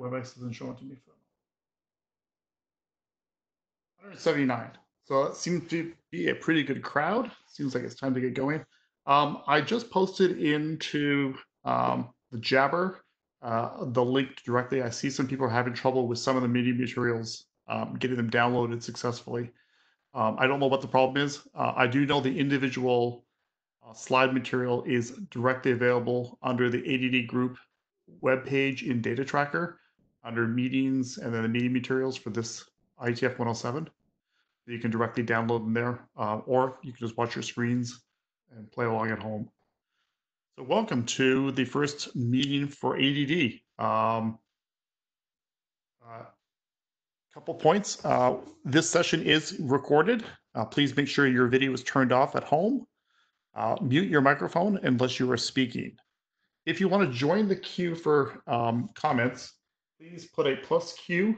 WebEx isn't showing to me. 179. So it seems to be a pretty good crowd. Seems like it's time to get going. Um, I just posted into um, the Jabber uh, the link directly. I see some people are having trouble with some of the media materials, um, getting them downloaded successfully. Um, I don't know what the problem is. Uh, I do know the individual uh, slide material is directly available under the ADD group webpage in Data Tracker under meetings and then the meeting materials for this IETF 107. You can directly download them there, uh, or you can just watch your screens and play along at home. So welcome to the first meeting for ADD. Um, uh, couple points. Uh, this session is recorded. Uh, please make sure your video is turned off at home. Uh, mute your microphone unless you are speaking. If you want to join the queue for um, comments, please put a plus Q.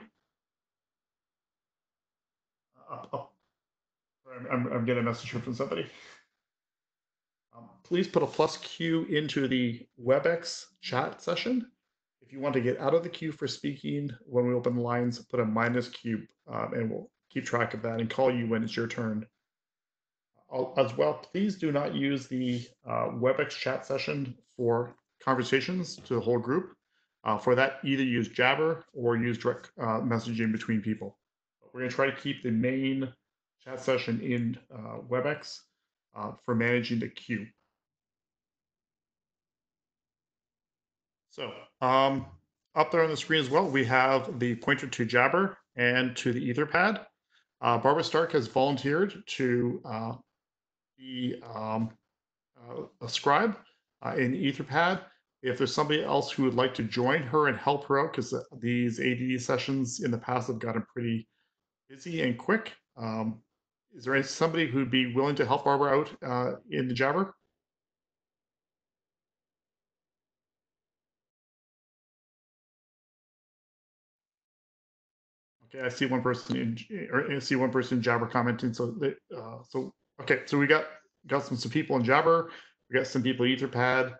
Up, up. I'm, I'm, getting a message here from somebody. Um, please put a plus Q into the WebEx chat session. If you want to get out of the queue for speaking when we open the lines, put a minus Q um, and we'll keep track of that and call you when it's your turn. as well, please do not use the uh, WebEx chat session for conversations to the whole group. Uh, for that, either use Jabber or use direct uh, messaging between people. We're going to try to keep the main chat session in uh, WebEx uh, for managing the queue. So um, up there on the screen as well, we have the pointer to Jabber and to the Etherpad. Uh, Barbara Stark has volunteered to uh, be um, a scribe in Etherpad if there's somebody else who would like to join her and help her out, because these ADD sessions in the past have gotten pretty busy and quick. Um, is there somebody who'd be willing to help Barbara out uh, in the Jabber? Okay, I see one person in, or I see one person in Jabber commenting. So, uh, so okay, so we got got some some people in Jabber. We got some people Etherpad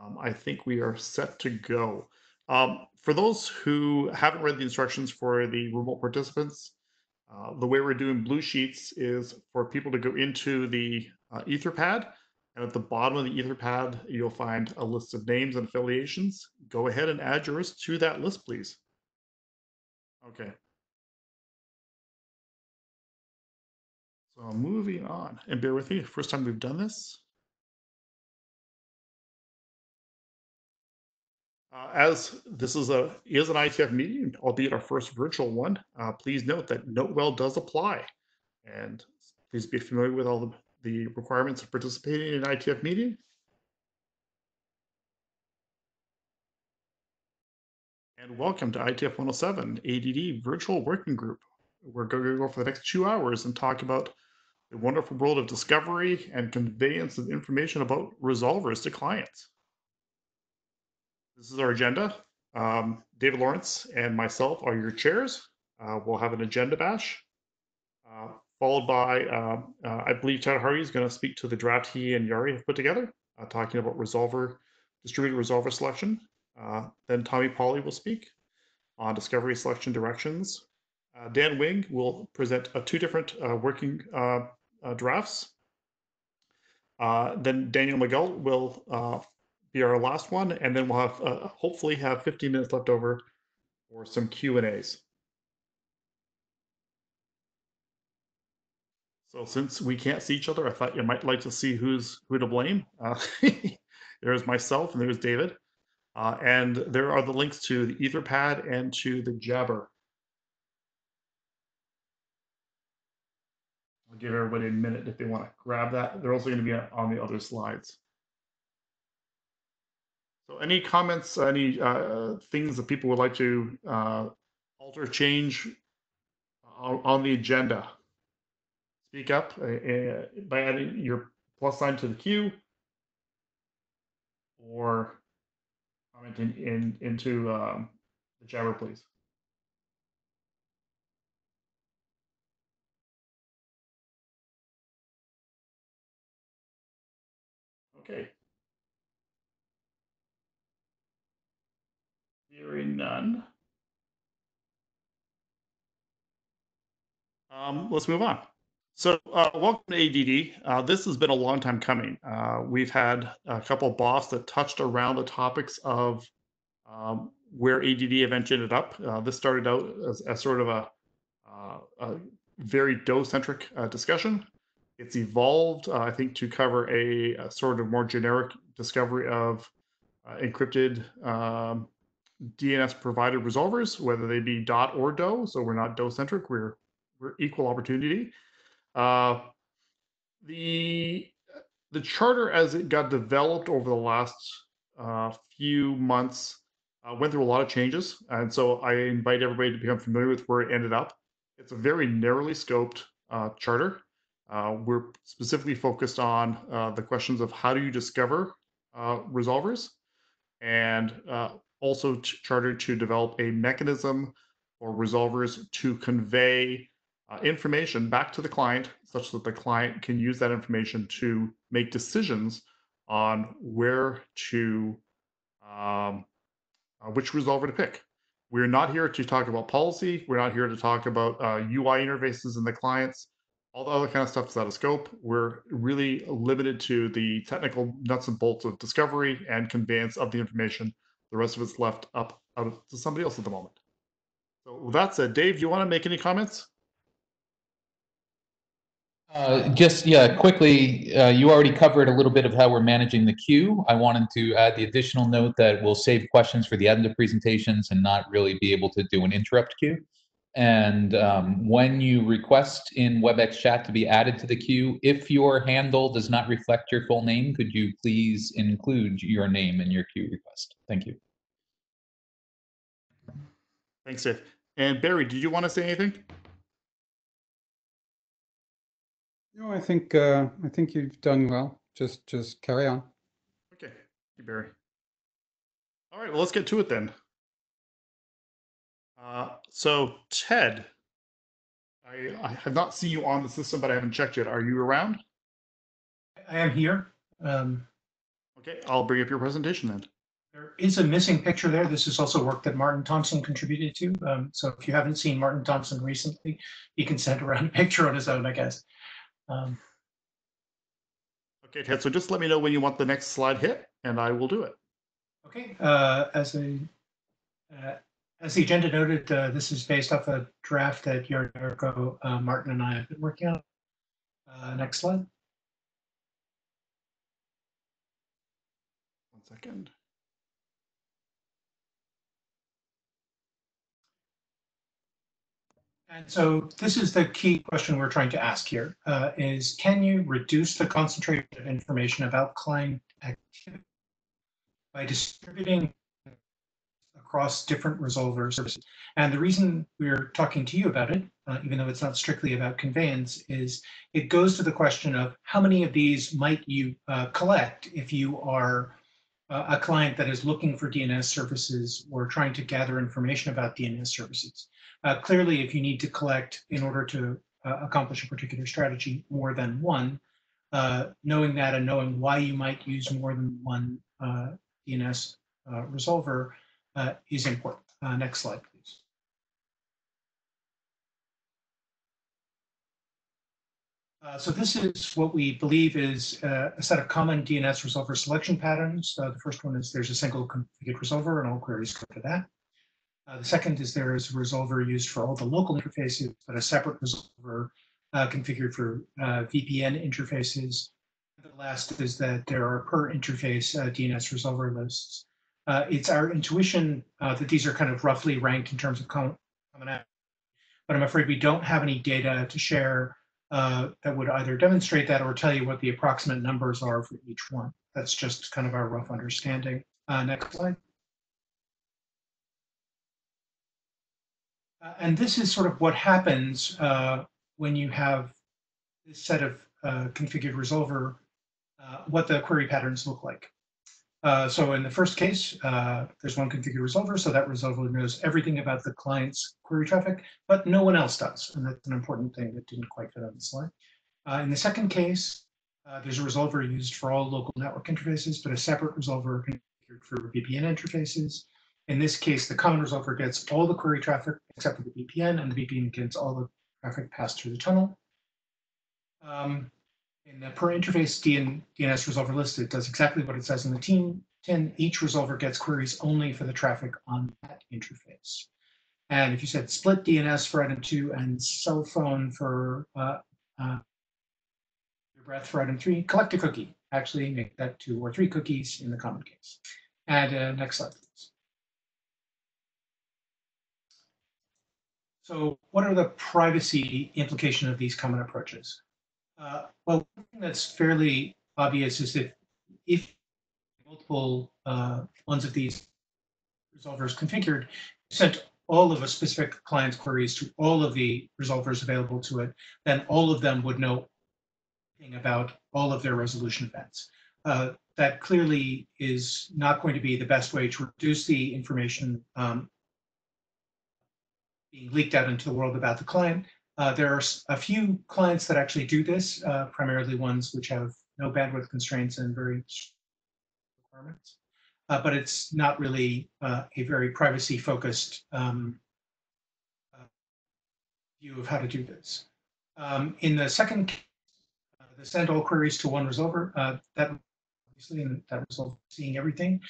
um, I think we are set to go. Um, for those who haven't read the instructions for the remote participants, uh, the way we're doing blue sheets is for people to go into the uh, Etherpad, and at the bottom of the Etherpad, you'll find a list of names and affiliations. Go ahead and add yours to that list, please. Okay. So moving on, and bear with me, first time we've done this. Uh, as this is a is an IETF meeting, albeit our first virtual one, uh, please note that NoteWell does apply, and please be familiar with all the, the requirements of participating in an IETF meeting. And welcome to IETF 107 ADD Virtual Working Group. We're going to go for the next two hours and talk about the wonderful world of discovery and conveyance of information about resolvers to clients. This is our agenda. Um, David Lawrence and myself are your chairs. Uh, we'll have an agenda bash, uh, followed by, uh, uh I believe Chad Hardie is going to speak to the draft he and Jari have put together, uh, talking about resolver, distributed resolver selection. Uh, then Tommy Pauly will speak on discovery selection directions. Dan Wing will present two different working drafts. then Daniel Migault will be our last one, and then we'll have uh, hopefully have 15 minutes left over for some Q and A's. So since we can't see each other, I thought you might like to see who's who to blame. Uh, there's myself and there's David. Uh, and there are the links to the Etherpad and to the Jabber. I'll give everybody a minute if they want to grab that. They're also going to be on the other slides. So any comments, any uh, things that people would like to uh, alter, change on, the agenda? Speak up uh, uh, by adding your plus sign to the queue or comment in, in into um, the Jabber, please. Okay. Hearing none. Um, let's move on. So, uh, welcome to ADD. Uh, this has been a long time coming. Uh, we've had a couple of BoFs that touched around the topics of um, where ADD eventually ended up. Uh, this started out as, as sort of a, uh, a very DOH centric uh, discussion. It's evolved, I think, to cover a, a, sort of more generic discovery of encrypted um, DNS provided resolvers, whether they be DOT or DOH. So we're not DOH-centric. We're we're equal opportunity. Uh, the the charter, as it got developed over the last uh, few months, uh, went through a lot of changes, and so I invite everybody to become familiar with where it ended up. It's a very narrowly scoped uh, charter. Uh, we're specifically focused on uh, the questions of how do you discover resolvers, and also chartered to develop a mechanism for resolvers to convey uh, information back to the client such that the client can use that information to make decisions on where to um, uh, which resolver to pick. We're not here to talk about policy. We're not here to talk about uh, UI interfaces in the clients. All the other kind of stuff is out of scope. We're really limited to the technical nuts and bolts of discovery and conveyance of the information. The rest of it's left up, up to somebody else at the moment. So with that said, Dave, do you want to make any comments? Uh, just, yeah, quickly, uh, you already covered a little bit of how we're managing the queue. I wanted to add the additional note that we'll save questions for the end of presentations and not really be able to do an interrupt queue. And um, when you request in WebEx chat to be added to the queue, if your handle does not reflect your full name, could you please include your name in your queue request? Thank you. Thanks, Dave. And Barry, did you want to say anything? No, I think uh, I think you've done well. Just just carry on. Okay, Thank you, Barry. All right, well, let's get to it then. Uh, so, Ted, I, I have not seen you on the system, but I haven't checked yet. Are you around? I am here. Um, okay, I'll bring up your presentation then. There is a missing picture there. This is also work that Martin Thomson contributed to. Um, so if you haven't seen Martin Thomson recently, he can send around a picture on his own, I guess. Um, okay, Ted. So just let me know when you want the next slide hit, and I will do it. Okay. Uh, as a uh, as the agenda noted, uh, this is based off a draft that Jarko, uh, Martin, and I have been working on. Uh, next slide. One second. And so this is the key question we're trying to ask here: uh, is can you reduce the concentration of information about client activity by distributing across different resolver services? And the reason we're talking to you about it, uh, even though it's not strictly about conveyance, is it goes to the question of how many of these might you uh, collect if you are uh, a client that is looking for DNS services or trying to gather information about DNS services. Uh, clearly, if you need to collect in order to uh, accomplish a particular strategy more than one, knowing that and knowing why you might use more than one DNS uh, resolver is important. next slide, please. Uh, so this is what we believe is uh, a set of common DNS resolver selection patterns. Uh, the first one is there's a single configured resolver and all queries go to that. Uh, the second is there is a resolver used for all the local interfaces, but a separate resolver uh, configured for VPN interfaces. The last is that there are per interface DNS resolver lists. It's our intuition that these are kind of roughly ranked in terms of commonality, but I'm afraid we don't have any data to share uh, that would either demonstrate that or tell you what the approximate numbers are for each one. That's just kind of our rough understanding. Uh, next slide. Uh, and this is sort of what happens uh, when you have this set of uh, configured resolver, uh, what the query patterns look like. Uh, so in the first case, uh, there's one configured resolver, so that resolver knows everything about the client's query traffic, but no one else does, and that's an important thing that didn't quite fit on the slide. Uh, in the second case, uh, there's a resolver used for all local network interfaces, but a separate resolver configured for VPN interfaces. In this case, the common resolver gets all the query traffic except for the VPN, and the VPN gets all the traffic passed through the tunnel. Um, in the per interface DN, DNS resolver list, it does exactly what it says in the team 10. Each resolver gets queries only for the traffic on that interface. And if you said split DNS for item two and cell phone for uh, uh, your breath for item three, collect a cookie. Actually, make that two or three cookies in the common case. And uh, next slide, please. So what are the privacy implication of these common approaches? Uh, well, one thing that's fairly obvious is that if multiple uh, ones of these resolvers configured, sent all of a specific client's queries to all of the resolvers available to it, then all of them would know about all of their resolution events. Uh, that clearly is not going to be the best way to reduce the information um, being leaked out into the world about the client. Uh, there are a few clients that actually do this, uh, primarily ones which have no bandwidth constraints and very requirements. Uh, but it's not really uh, a very privacy focused um, uh, view of how to do this. Um, in the second, the send all queries to one resolver, that obviously, and that resolver seeing everything.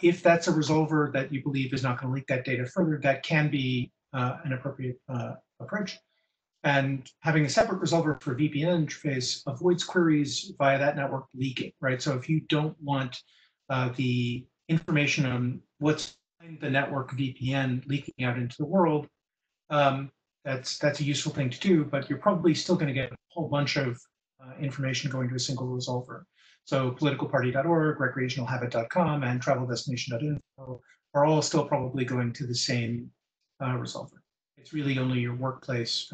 if that's a resolver that you believe is not going to leak that data further, that can be an appropriate approach. And having a separate resolver for VPN interface avoids queries via that network leaking, right? So if you don't want uh, the information on what's the network VPN leaking out into the world, um, that's that's a useful thing to do, but you're probably still going to get a whole bunch of uh, information going to a single resolver. So politicalparty.org, recreationalhabit.com, and traveldestination.info are all still probably going to the same uh, resolver. It's really only your workplace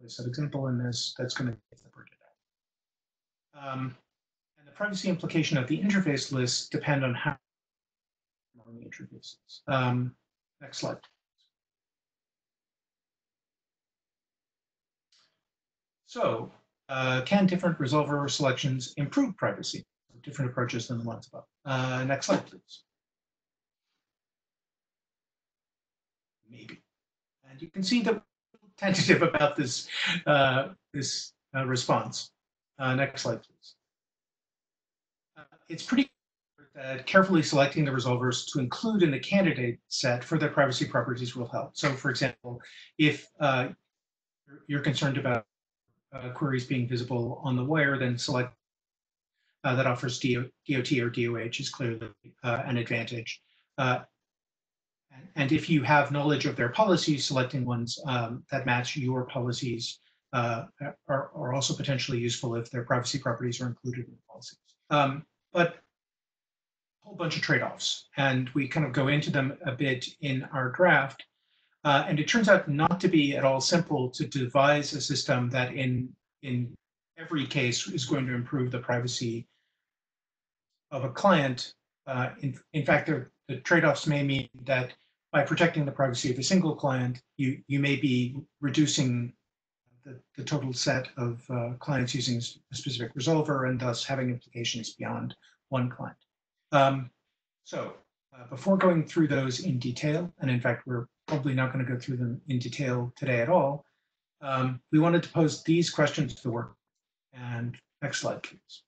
place that example in this that's going to get separated out. Um, and the privacy implication of the interface list depend on how among interfaces. Um, next slide. So, uh, can different resolver selections improve privacy? Different approaches than the ones above. Uh, next slide, please. Maybe. And you can see that tentative about this uh, this uh, response. Uh, next slide, please. Uh, it's pretty that carefully selecting the resolvers to include in the candidate set for their privacy properties will help. So, for example, if uh, you're concerned about uh, queries being visible on the wire, then select that offers DO, DOT or DOH is clearly an advantage. And if you have knowledge of their policies, selecting ones um, that match your policies uh, are, are, also potentially useful if their privacy properties are included in the policies. Um, but a whole bunch of trade-offs, and we kind of go into them a bit in our draft. Uh, and it turns out not to be at all simple to devise a system that in, in every case is going to improve the privacy of a client. Uh, in, in fact, the, the trade-offs may mean that by protecting the privacy of a single client, you, you may be reducing the, the total set of uh, clients using a specific resolver and thus having implications beyond one client. Um, so uh, before going through those in detail, and in fact, we're probably not going to go through them in detail today at all, um, we wanted to pose these questions to the work. And next slide, please.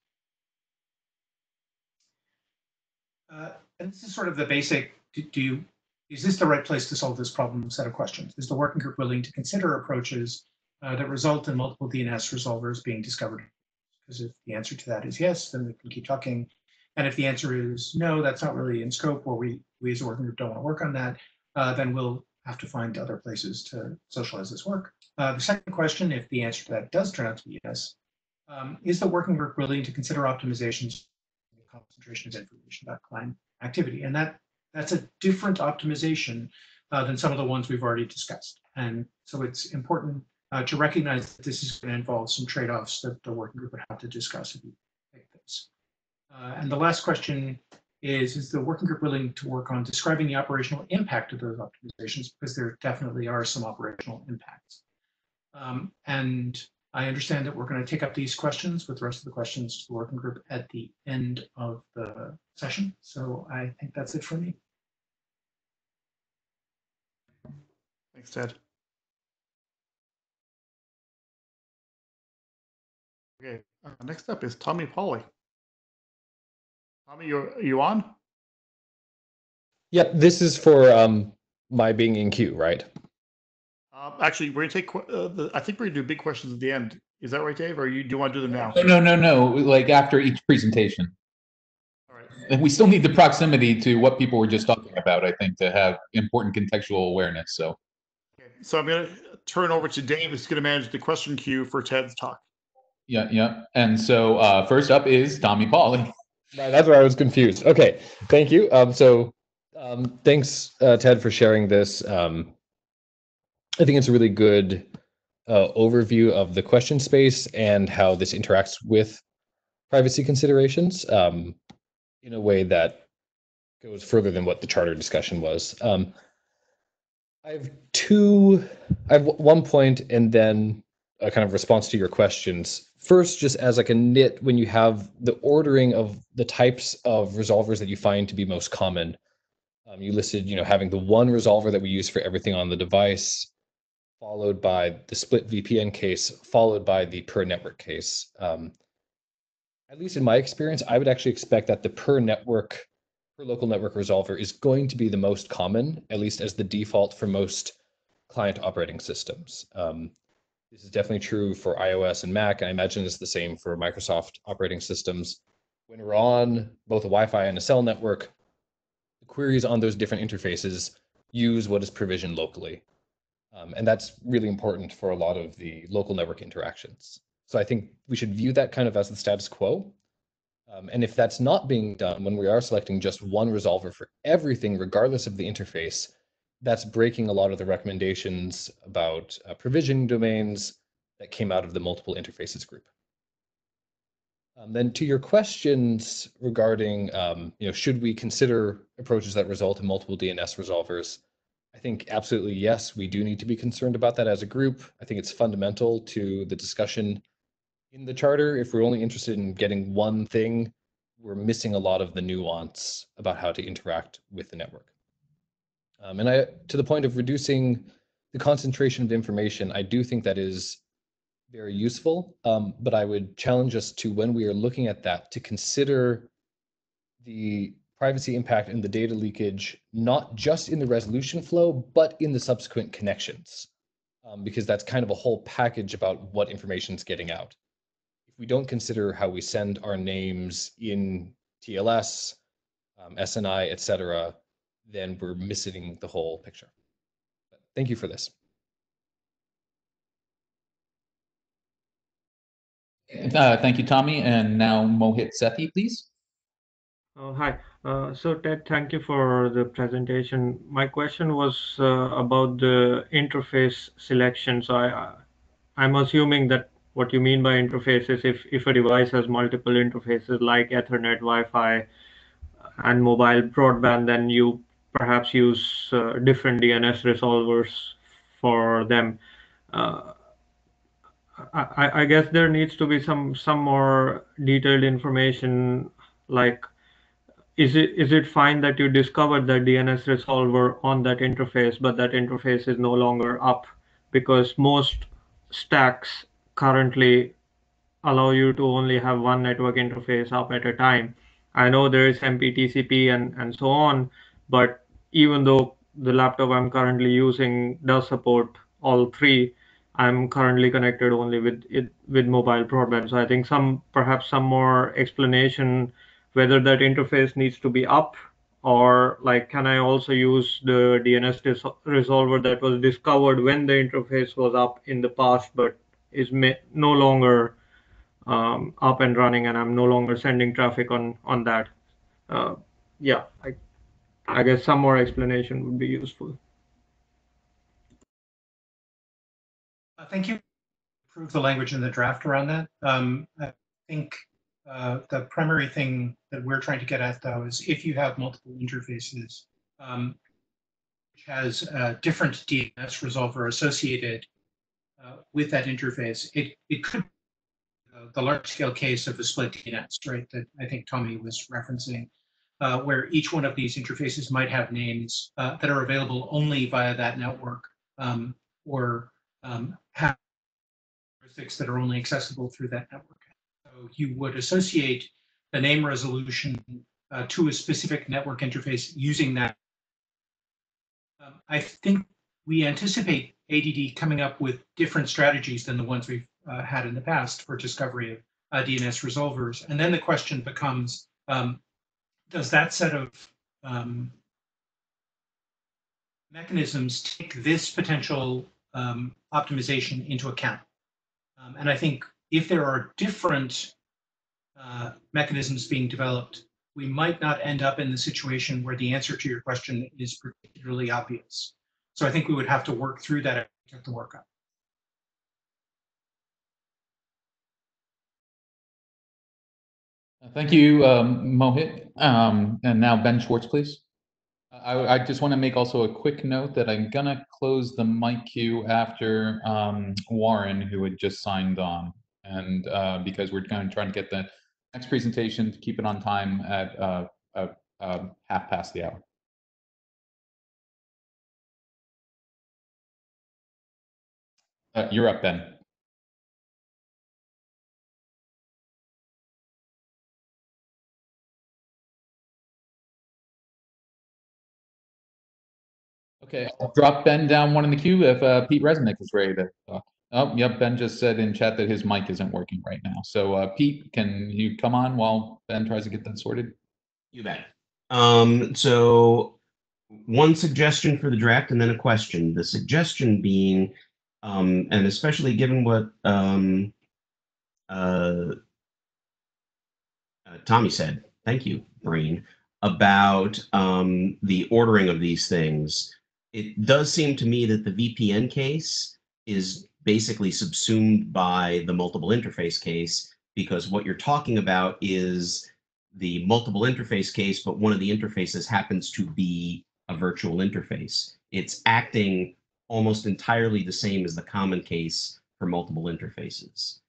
Uh, and this is sort of the basic, do, do you is this the right place to solve this problem set of questions? Is the working group willing to consider approaches uh, that result in multiple DNS resolvers being discovered? Because if the answer to that is yes, then we can keep talking. And if the answer is no, that's not really in scope, or we, we as a working group don't want to work on that, uh, then we'll have to find other places to socialize this work. Uh, the second question, if the answer to that does turn out to be yes, um, is the working group willing to consider optimizations concentration of information about client activity? And that that's a different optimization uh, than some of the ones we've already discussed. And so it's important uh, to recognize that this is going to involve some trade-offs that the working group would have to discuss if you take this. Uh, and the last question is, is the working group willing to work on describing the operational impact of those optimizations? Because there definitely are some operational impacts. Um, and I understand that we're going to take up these questions with the rest of the questions to the working group at the end of the session. So I think that's it for me. Thanks, Ted. Okay. Uh, next up is Tommy Pauly. Tommy, you are you on? Yep, this is for um my being in queue, right? Um, actually, we're gonna take. Uh, the, I think we're gonna do big questions at the end. Is that right, Dave? Or you do you want to do them now? No, no, no, no. Like after each presentation. All right. And we still need the proximity to what people were just talking about, I think, to have important contextual awareness. So, Okay. So I'm gonna turn over to Dave. who's gonna manage the question queue for Ted's talk. yeah, yeah. And so uh, first up is Tommy Pauly. That's where I was confused. Okay, thank you. Um, so um, thanks, uh, Ted, for sharing this. Um, I think it's a really good uh, overview of the question space and how this interacts with privacy considerations um, in a way that goes further than what the charter discussion was. Um, I have two, I have one point and then a kind of response to your questions. First, just as like a nit, when you have the ordering of the types of resolvers that you find to be most common, um, you listed, you know, having the one resolver that we use for everything on the device, followed by the split VPN case, followed by the per network case. Um, at least in my experience, I would actually expect that the per network, per local network resolver is going to be the most common, at least as the default for most client operating systems. Um, this is definitely true for iOS and Mac. I imagine it's the same for Microsoft operating systems. When we're on both a Wi-Fi and a cell network, the queries on those different interfaces use what is provisioned locally. Um, and that's really important for a lot of the local network interactions. So I think we should view that kind of as the status quo. Um, and if that's not being done when we are selecting just one resolver for everything, regardless of the interface, that's breaking a lot of the recommendations about uh, provisioning domains that came out of the multiple interfaces group. Um, then to your questions regarding, um, you know, should we consider approaches that result in multiple DNS resolvers? I think absolutely yes, we do need to be concerned about that as a group. I think it's fundamental to the discussion in the charter. If we're only interested in getting one thing, we're missing a lot of the nuance about how to interact with the network. Um, and I, to the point of reducing the concentration of information, I do think that is very useful. Um, but I would challenge us to, when we are looking at that, to consider the privacy impact and the data leakage, not just in the resolution flow, but in the subsequent connections, um, because that's kind of a whole package about what information is getting out. If we don't consider how we send our names in TLS, um, SNI, et cetera, then we're missing the whole picture. But thank you for this. Uh, thank you, Tommy. And now Mohit Sethi, please. Uh, Hi. Uh, So Ted, thank you for the presentation. My question was uh, about the interface selection. So I, I'm assuming that what you mean by interface is if, if a device has multiple interfaces like Ethernet, Wi-Fi, and mobile broadband, then you perhaps use uh, different DNS resolvers for them. Uh, I, I- I guess there needs to be some some more detailed information like is it is it fine that you discovered the DNS resolver on that interface, but that interface is no longer up because most stacks currently allow you to only have one network interface up at a time. I know there is MPTCP and, and so on, but even though the laptop I'm currently using does support all three, I'm currently connected only with it with mobile broadband. So I think some perhaps some more explanation whether that interface needs to be up or like can I also use the DNS resolver that was discovered when the interface was up in the past but is no longer um, up and running and I'm no longer sending traffic on on that. Uh, yeah, I, I guess some more explanation would be useful. Uh, Thank you. Improve the language in the draft around that. Um, I think uh, the primary thing that we're trying to get at though is if you have multiple interfaces, um, which has a different DNS resolver associated uh, with that interface, it, it could uh, the large scale case of a split DNS, right? That I think Tommy was referencing, uh, where each one of these interfaces might have names uh, that are available only via that network um, or um, have characteristics that are only accessible through that network. You would associate the name resolution uh, to a specific network interface using that. Um, I think we anticipate ADD coming up with different strategies than the ones we've uh, had in the past for discovery of uh, DNS resolvers. And then the question becomes, um, does that set of um, mechanisms take this potential um, optimization into account? Um, and I think if there are different uh, mechanisms being developed, we might not end up in the situation where the answer to your question is particularly obvious. So I think we would have to work through that to on. Thank you, um, Mohit. Um, and now Ben Schwartz, please. I, I just want to make also a quick note that I'm gonna close the mic queue after um, Warren, who had just signed on. And uh, because we're going to try to get the next presentation, to keep it on time at uh, uh, uh, half past the hour. Uh, you're up, Ben. Okay, I'll drop Ben down one in the queue if uh, Pete Resnick is ready to talk. Oh, yep, Ben just said in chat that his mic isn't working right now. So uh, Pete, can you come on while Ben tries to get that sorted? You bet. Um, so one suggestion for the draft and then a question. The suggestion being, um, and especially given what um, uh, uh, Tommy said, thank you, Brain, about um, the ordering of these things. It does seem to me that the VPN case is basically subsumed by the multiple interface case because what you're talking about is the multiple interface case, but one of the interfaces happens to be a virtual interface. It's acting almost entirely the same as the common case for multiple interfaces.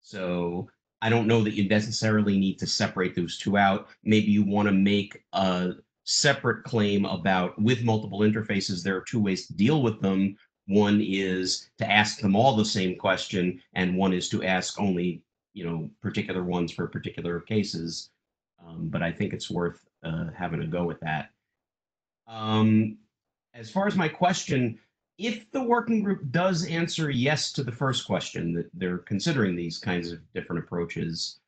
So I don't know that you necessarily need to separate those two out. Maybe you want to make a separate claim about with multiple interfaces, there are two ways to deal with them. One is to ask them all the same question, and one is to ask only, you know, particular ones for particular cases. Um, but I think it's worth uh, having a go with that. Um, as far as my question, if the working group does answer yes to the first question, that they're considering these kinds of different approaches,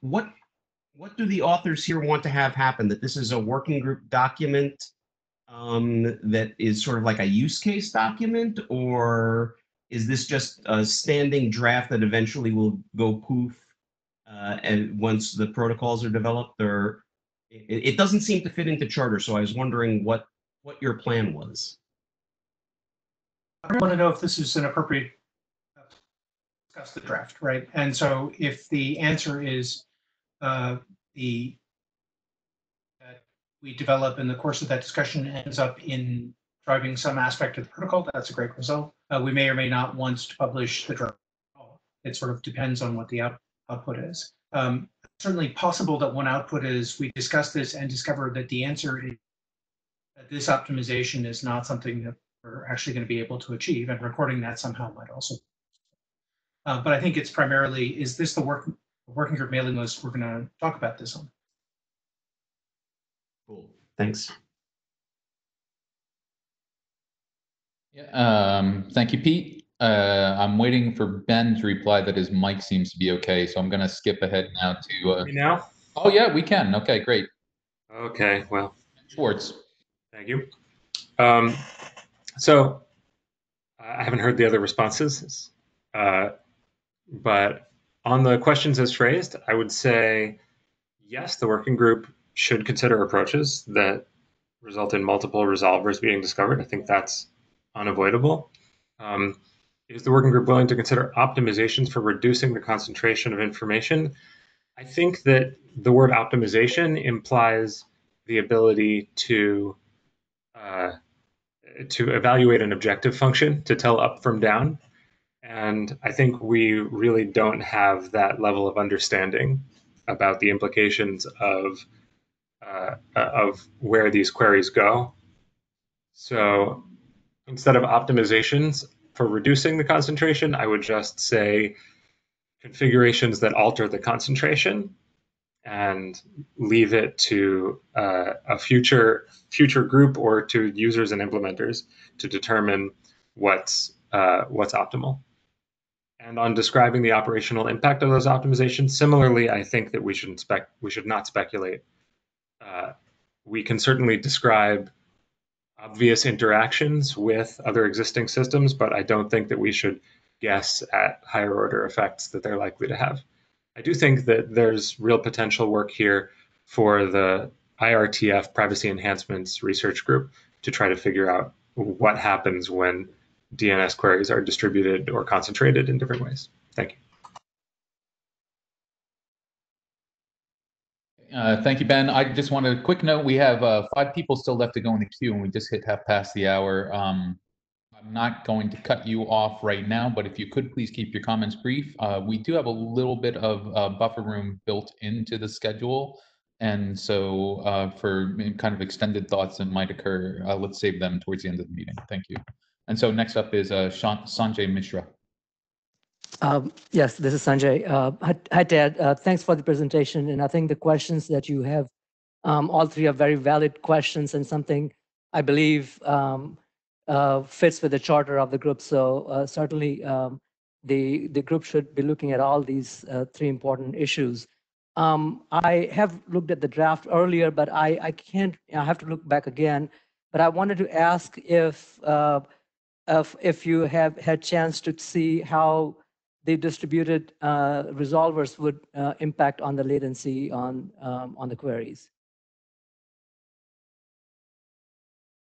what what do the authors here want to have happen? That this is a working group document um, that is sort of like a use case document, or is this just a standing draft that eventually will go poof uh, and once the protocols are developed? Or it, it doesn't seem to fit into charter, so I was wondering what what your plan was. I want to know if this is an appropriate discuss the draft, right? And so if the answer is uh, the we develop in the course of that discussion ends up in driving some aspect of the protocol, that's a great result. Uh, we may or may not want to publish the draft. It sort of depends on what the out, output is. Um, certainly possible that one output is we discuss this and discover that the answer is that this optimization is not something that we're actually going to be able to achieve, and recording that somehow might also. Uh, but I think it's primarily is this the work working group mailing list we're going to talk about this on. Cool. Thanks. Yeah, um, thank you, Pete. Uh, I'm waiting for Ben to reply that his mic seems to be okay, so I'm gonna skip ahead now to, uh, Me now? oh yeah, we can. Okay, great. Okay, well, Schwartz. thank you. Um, so I haven't heard the other responses, uh, but on the questions as phrased, I would say yes, the working group should consider approaches that result in multiple resolvers being discovered. I think that's unavoidable. Um, is the working group willing to consider optimizations for reducing the concentration of information? I think that the word optimization implies the ability to uh, to evaluate an objective function to tell up from down. And I think we really don't have that level of understanding about the implications of uh, of where these queries go. So instead of optimizations for reducing the concentration, I would just say configurations that alter the concentration and leave it to uh, a future future group or to users and implementers to determine what's uh, what's optimal. And on describing the operational impact of those optimizations, similarly, I think that we should spec we should not speculate. Uh, we can certainly describe obvious interactions with other existing systems, but I don't think that we should guess at higher order effects that they're likely to have. I do think that there's real potential work here for the IRTF privacy enhancements research group to try to figure out what happens when DNS queries are distributed or concentrated in different ways. Thank you. Uh, thank you, Ben. I just want a quick note. We have uh, five people still left to go in the queue, and we just hit half past the hour. Um, I'm not going to cut you off right now, but if you could please keep your comments brief. Uh, we do have a little bit of uh, buffer room built into the schedule. And so uh, for kind of extended thoughts that might occur, uh, let's save them towards the end of the meeting. Thank you. And so next up is Sanjay Mishra. Um, Yes, this is Sanjay. Uh, Hi, hi, Ted. Uh, Thanks for the presentation. And I think the questions that you have, um, all three are very valid questions and something I believe um, uh, fits with the charter of the group. So uh, certainly um, the, the group should be looking at all these uh, three important issues. Um, I have looked at the draft earlier, but I, I can't, I have to look back again. But I wanted to ask if, uh, if, if you have had chance to see how the distributed uh, resolvers would uh, impact on the latency on, um, on the queries.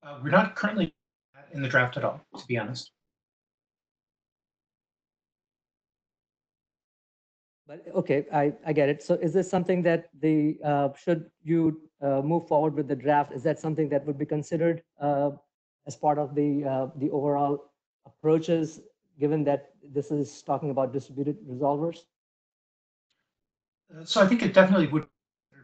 Uh, we're not currently in the draft at all, to be honest. But, okay, I, I get it. So is this something that the, uh, should you uh, move forward with the draft? Is that something that would be considered uh, as part of the, uh, the overall approaches, given that this is talking about distributed resolvers? So I think it definitely would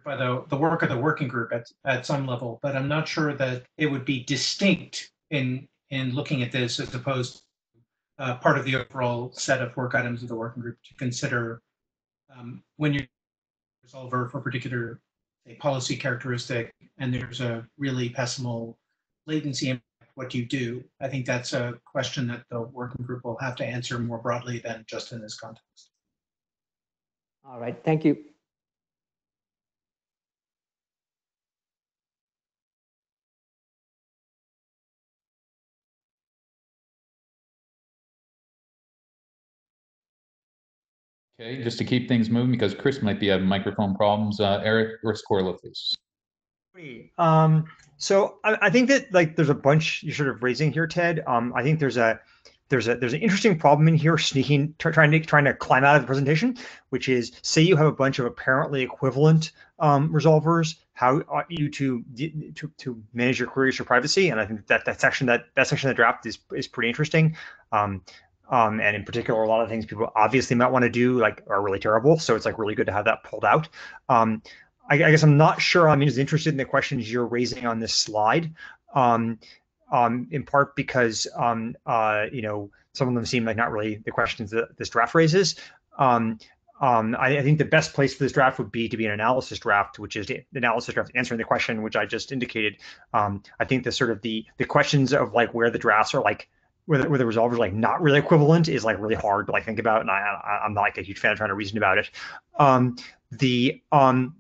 by the, the work of the working group at, at some level, but I'm not sure that it would be distinct in, in looking at this as opposed to uh, part of the overall set of work items of the working group to consider um, when you resolver for a particular a policy characteristic and there's a really pessimal latency what do you do? I think that's a question that the working group will have to answer more broadly than just in this context. All right, thank you. Okay, just to keep things moving, because Chris might be having microphone problems. Uh, Eric Rescorla, please. Um, so I, I think that like there's a bunch you're sort of raising here, Ted. Um, I think there's a there's a there's an interesting problem in here sneaking tr- trying to trying to climb out of the presentation, which is say you have a bunch of apparently equivalent um, resolvers. How ought you to to to manage your queries for privacy? And I think that that section that that section of the draft is is pretty interesting. Um, um, and in particular, a lot of things people obviously might want to do like are really terrible. So it's like really good to have that pulled out. Um, I, I guess I'm not sure I'm as interested in the questions you're raising on this slide. Um, um, in part because um, uh, you know some of them seem like not really the questions that this draft raises. Um, um, I, I, think the best place for this draft would be to be an analysis draft, which is the analysis draft answering the question which I just indicated. Um, I think the sort of the the questions of like where the drafts are like where the, where the resolver is like not really equivalent is like really hard to like think about, and I, I am not like a huge fan of trying to reason about it. Um, the um,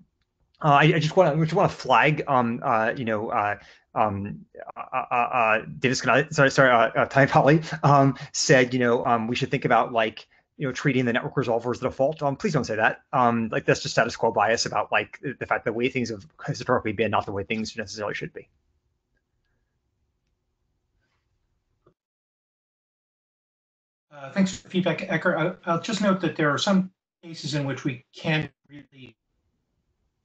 uh, I, I, just want to just want to flag um uh you know uh um uh, uh, uh Davis sorry sorry uh, Ty Pauly um said you know um we should think about like you know treating the network resolver as the default um please don't say that um like that's just status quo bias about like the fact that the way things have historically been not the way things necessarily should be. Thanks for feedback, Ecker. I'll, I'll, just note that there are some cases in which we can't really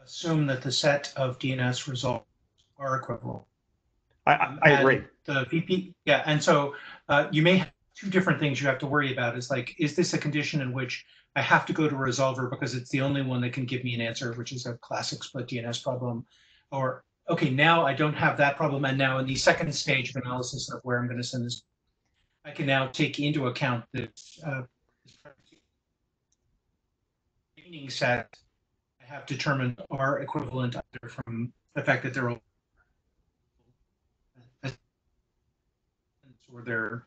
assume that the set of DNS results are equivalent. I, I agree. The VP, yeah, and so uh, you may have two different things you have to worry about. Is like, is this a condition in which I have to go to a resolver because it's the only one that can give me an answer, which is a classic split DNS problem, or okay, now I don't have that problem, and now in the second stage of analysis of where I'm going to send this I can now take into account this. Uh, meaning set I have determined are equivalent either from the fact that they're all or they're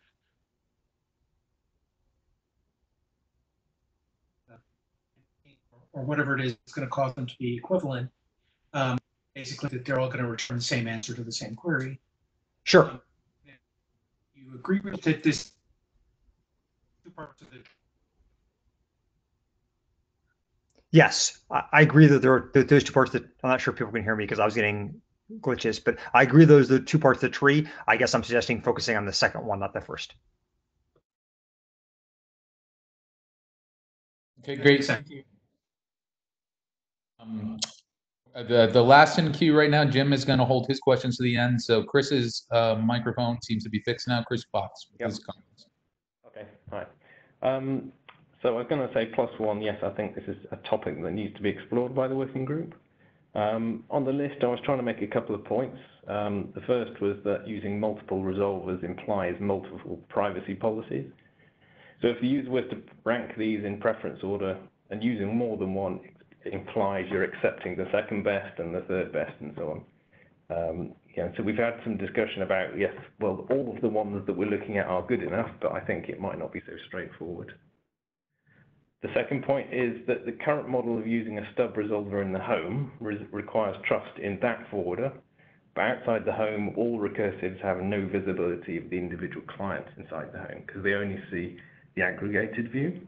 or whatever it is it's going to cause them to be equivalent. Um, basically, that they're all going to return the same answer to the same query. Sure. You agree with that this two parts of the Yes, I, I agree that there are th- those two parts that I'm not sure if people can hear me because I was getting glitches, but I agree those are the two parts of the tree. I guess I'm suggesting focusing on the second one, not the first. Okay, great. Um, uh, the, the last in queue right now, Jim is going to hold his questions to the end. So Chris's uh, microphone seems to be fixed now. Chris Box. with Yep. his comments. Okay, hi. Um, so I was going to say plus one, yes, I think this is a topic that needs to be explored by the working group. Um, on the list, I was trying to make a couple of points. Um, the first was that using multiple resolvers implies multiple privacy policies. So if the user was to rank these in preference order and using more than one implies you're accepting the second best and the third best and so on. Um, yeah, so we've had some discussion about, yes, well, all of the ones that we're looking at are good enough, but I think it might not be so straightforward. The second point is that the current model of using a stub resolver in the home re requires trust in that forwarder, but outside the home, all recursives have no visibility of the individual clients inside the home because they only see the aggregated view.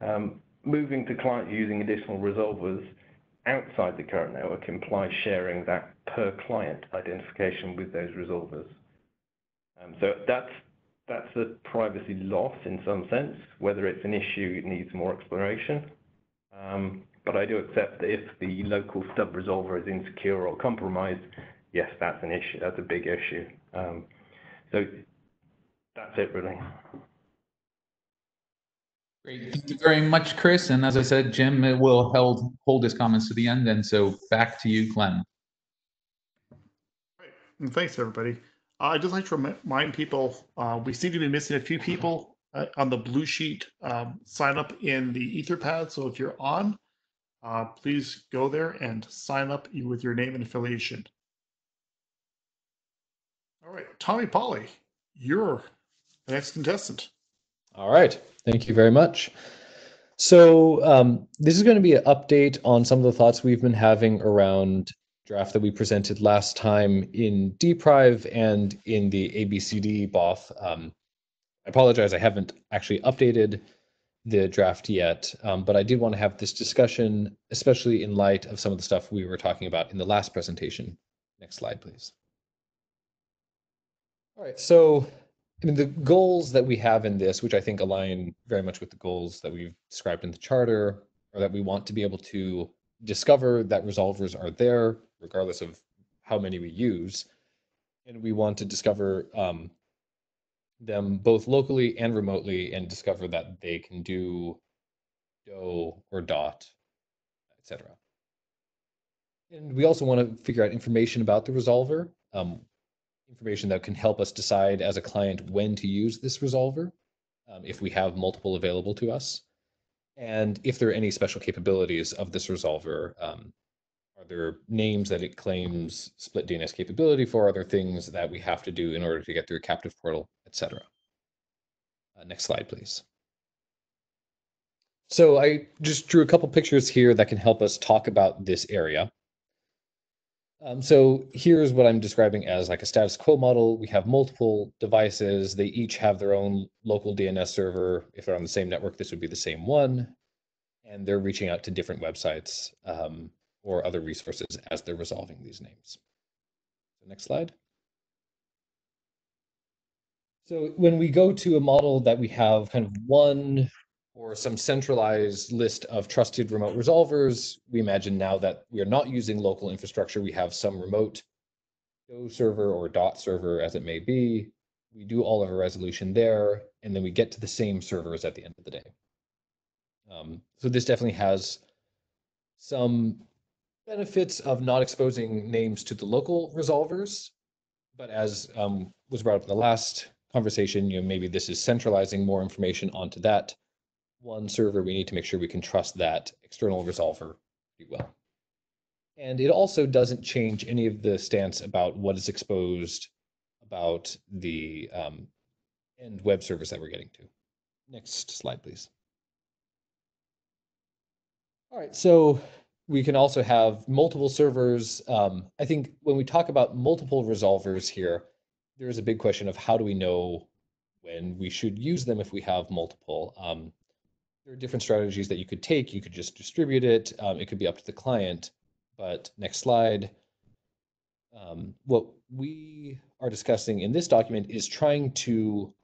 Um, moving to clients using additional resolvers outside the current network implies sharing that per client identification with those resolvers. Um, so that's that's a privacy loss in some sense. Whether it's an issue, it needs more exploration. Um, but I do accept that if the local stub resolver is insecure or compromised, yes, that's an issue. That's a big issue. Um, so that's it really. Great. Thank you very much, Chris. And as I said, Jim uh, will held, hold his comments to the end. And so back to you, Glenn. Great. And thanks, everybody. Uh, I'd just like to remind people uh, we seem to be missing a few people uh, on the blue sheet um, sign up in the Etherpad. So if you're on, uh, please go there and sign up with your name and affiliation. All right, Tommy Pauly, you're the next contestant. All right. Thank you very much. So um, this is going to be an update on some of the thoughts we've been having around draft that we presented last time in DPRIVE and in the ABCD BOF. Um, I apologize, I haven't actually updated the draft yet, um, but I did want to have this discussion, especially in light of some of the stuff we were talking about in the last presentation. Next slide, please. All right, so I mean, the goals that we have in this, which I think align very much with the goals that we've described in the charter, are that we want to be able to discover that resolvers are there, regardless of how many we use. And we want to discover um, them both locally and remotely and discover that they can do DOH or DoT, etc. And we also want to figure out information about the resolver. Um, information that can help us decide as a client when to use this resolver, um, if we have multiple available to us, and if there are any special capabilities of this resolver. Um, are there names that it claims split DNS capability for? Are there things that we have to do in order to get through a captive portal, etc.? Uh, next slide, please. So I just drew a couple pictures here that can help us talk about this area. Um, so here's what I'm describing as like a status quo model. We have multiple devices. They each have their own local DNS server. If they're on the same network, this would be the same one. And they're reaching out to different websites um, or other resources as they're resolving these names. Next slide. So when we go to a model that we have kind of one or some centralized list of trusted remote resolvers. We imagine now that we are not using local infrastructure, we have some remote DOH server or DoT server as it may be. We do all of our resolution there, and then we get to the same servers at the end of the day. Um, so this definitely has some benefits of not exposing names to the local resolvers, but as um, was brought up in the last conversation, you know, maybe this is centralizing more information onto that one server, we need to make sure we can trust that external resolver pretty well. And it also doesn't change any of the stance about what is exposed about the um, end web service that we're getting to. Next slide, please. All right, so we can also have multiple servers. Um, I think when we talk about multiple resolvers here, there is a big question of how do we know when we should use them if we have multiple. Um, there are different strategies that you could take. You could just distribute it. Um, it could be up to the client. But next slide. Um, what we are discussing in this document is trying to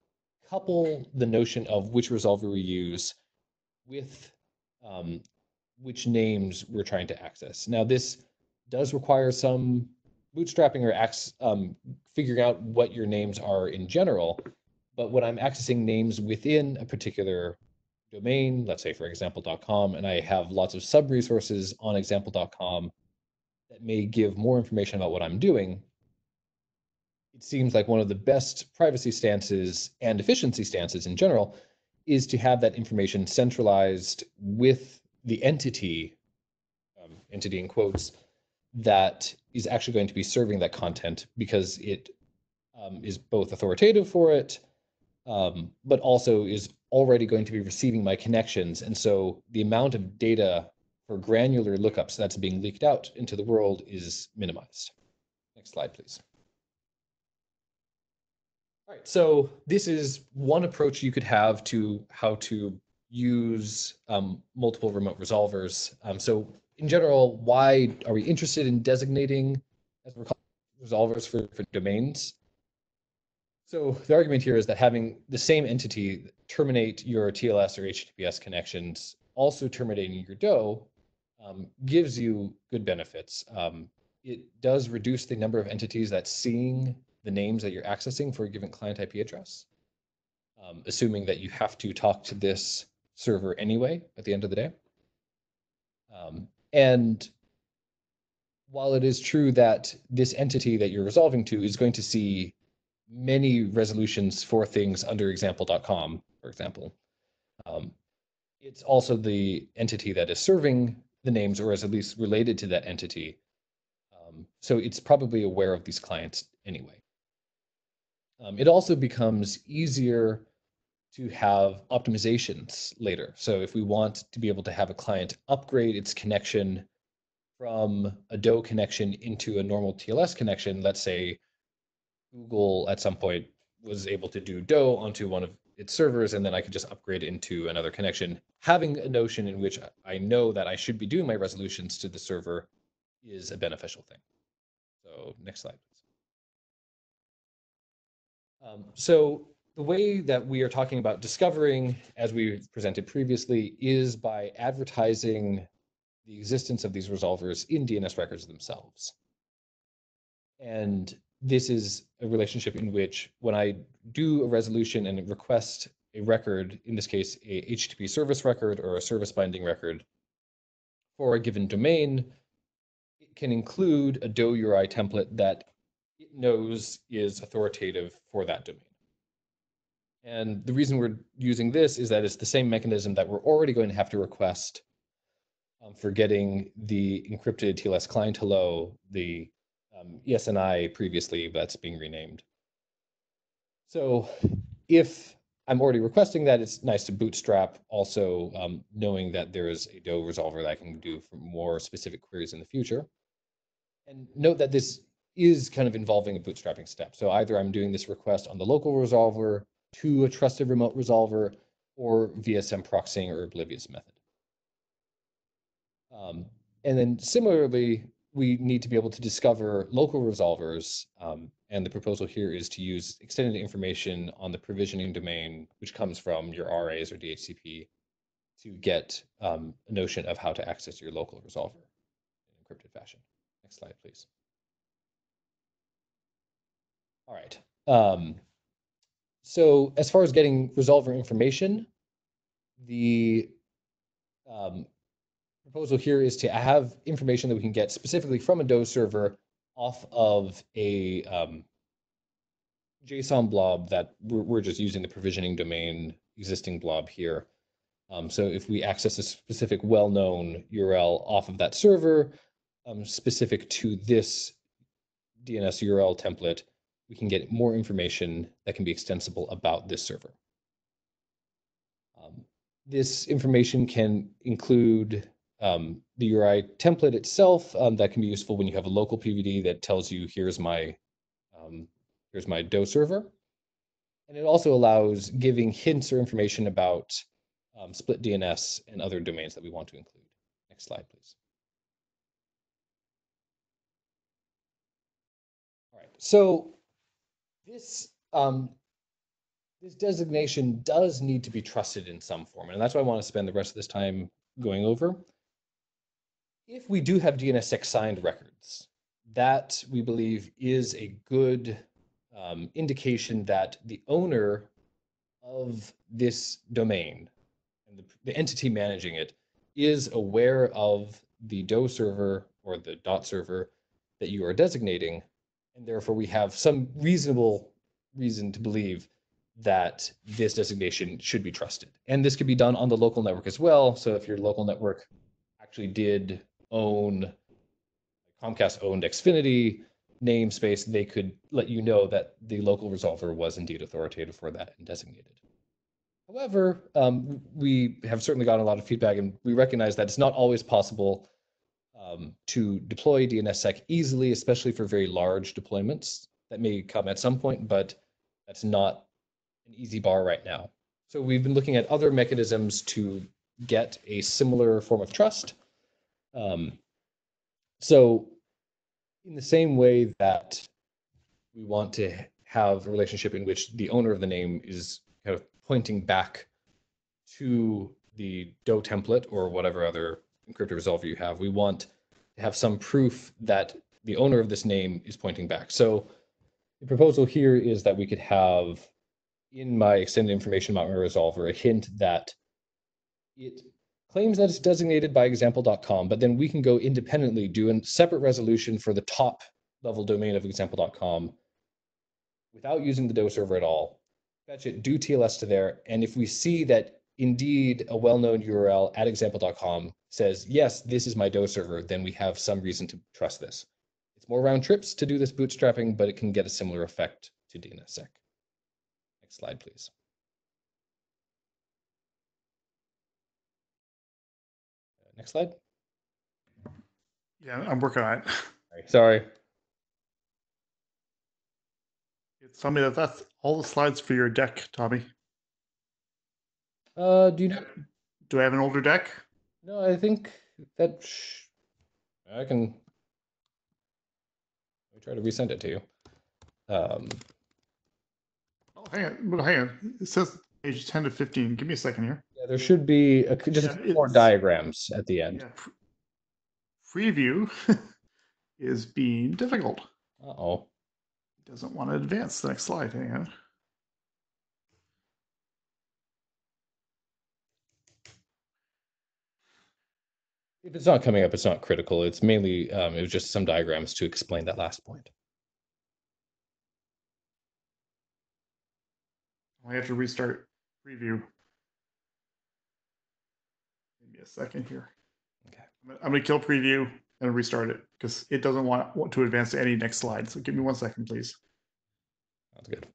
couple the notion of which resolver we use with um, which names we're trying to access. Now, this does require some bootstrapping or um, figuring out what your names are in general. But when I'm accessing names within a particular domain, let's say for example.com, and I have lots of sub resources on example.com that may give more information about what I'm doing, it seems like one of the best privacy stances and efficiency stances in general is to have that information centralized with the entity, um, entity in quotes, that is actually going to be serving that content because it um, is both authoritative for it, um, but also is already going to be receiving my connections. And so the amount of data for granular lookups that's being leaked out into the world is minimized. Next slide, please. All right, so this is one approach you could have to how to use um, multiple remote resolvers. Um, so in general, why are we interested in designating as resolvers for, for domains? So the argument here is that having the same entity terminate your TLS or HTTPS connections, also terminating your DOH, um, gives you good benefits. Um, it does reduce the number of entities that's seeing the names that you're accessing for a given client IP address, um, assuming that you have to talk to this server anyway at the end of the day. Um, and while it is true that this entity that you're resolving to is going to see many resolutions for things under example.com, for example, um, it's also the entity that is serving the names or is at least related to that entity. Um, so it's probably aware of these clients anyway. Um, it also becomes easier to have optimizations later. So if we want to be able to have a client upgrade its connection from a DOH connection into a normal TLS connection, let's say Google at some point was able to do DOH onto one of its servers, and then I could just upgrade into another connection. Having a notion in which I know that I should be doing my resolutions to the server is a beneficial thing. So next slide, please. Um, so the way that we are talking about discovering, as we presented previously, is by advertising the existence of these resolvers in DNS records themselves. And this is a relationship in which when I do a resolution and request a record, in this case, a HTTP service record or a service binding record for a given domain, it can include a DOH URI template that it knows is authoritative for that domain. And the reason we're using this is that it's the same mechanism that we're already going to have to request um, for getting the encrypted TLS client hello, the um, ESNI previously that's being renamed. So if I'm already requesting that, it's nice to bootstrap also um, knowing that there is a DOH resolver that I can do for more specific queries in the future. And note that this is kind of involving a bootstrapping step. So either I'm doing this request on the local resolver to a trusted remote resolver or VSM proxying or oblivious method. Um, and then similarly, we need to be able to discover local resolvers. Um, and the proposal here is to use extended information on the provisioning domain, which comes from your RAs or DHCP to get um, a notion of how to access your local resolver in encrypted fashion. Next slide, please. All right. Um, so as far as getting resolver information, the um, proposal here is to have information that we can get specifically from a DOH server off of a um, JSON blob that we're, we're, just using the provisioning domain existing blob here. Um, so if we access a specific well-known URL off of that server, um, specific to this DNS URL template, we can get more information that can be extensible about this server. Um, this information can include um, the URI template itself um, that can be useful when you have a local PVD that tells you here's my um, here's my DOH server. And it also allows giving hints or information about um, split DNS and other domains that we want to include. Next slide, please. All right, so this um, this designation does need to be trusted in some form, and that's why I want to spend the rest of this time going over. If we do have DNSSEC signed records, that we believe is a good um, indication that the owner of this domain and the, the entity managing it is aware of the DOH server or the DoT server that you are designating. And therefore, we have some reasonable reason to believe that this designation should be trusted. And this could be done on the local network as well. So if your local network actually did own Comcast owned Xfinity namespace, they could let you know that the local resolver was indeed authoritative for that and designated. However, um, we have certainly gotten a lot of feedback and we recognize that it's not always possible um, to deploy DNSSEC easily, especially for very large deployments that may come at some point, but that's not an easy bar right now. So we've been looking at other mechanisms to get a similar form of trust. Um, so in the same way that we want to have a relationship in which the owner of the name is kind of pointing back to the DOH template or whatever other encrypted resolver you have, we want to have some proof that the owner of this name is pointing back. So the proposal here is that we could have in my extended information about my resolver a hint that it claims that it's designated by example.com, but then we can go independently do a separate resolution for the top level domain of example.com without using the DOH server at all. Fetch it, do TLS to there, and if we see that indeed a well-known URL at example.com says, yes, this is my DOH server, then we have some reason to trust this. It's more round trips to do this bootstrapping, but it can get a similar effect to DNSSEC. Next slide, please. Next slide. Yeah, I'm working on it. Sorry. It's tell me that that's all the slides for your deck, Tommy. Uh, do you know? Do I have an older deck? No, I think that sh- I can. Let me try to resend it to you. Um, Oh, hang on. Well, hang on. It says page 10 to 15. Give me a second here. yeah, there should be a, just Yeah, a few more diagrams at the end. Yeah. Preview is being difficult. Uh oh. It doesn't want to advance the next slide. Hang on. If it's not coming up, it's not critical. It's mainly um, it was just some diagrams to explain that last point. I have to restart preview. Give me a second here. Okay. I'm going to kill preview and restart it because it doesn't want, want to advance to any next slide. So give me one second, please. That's good.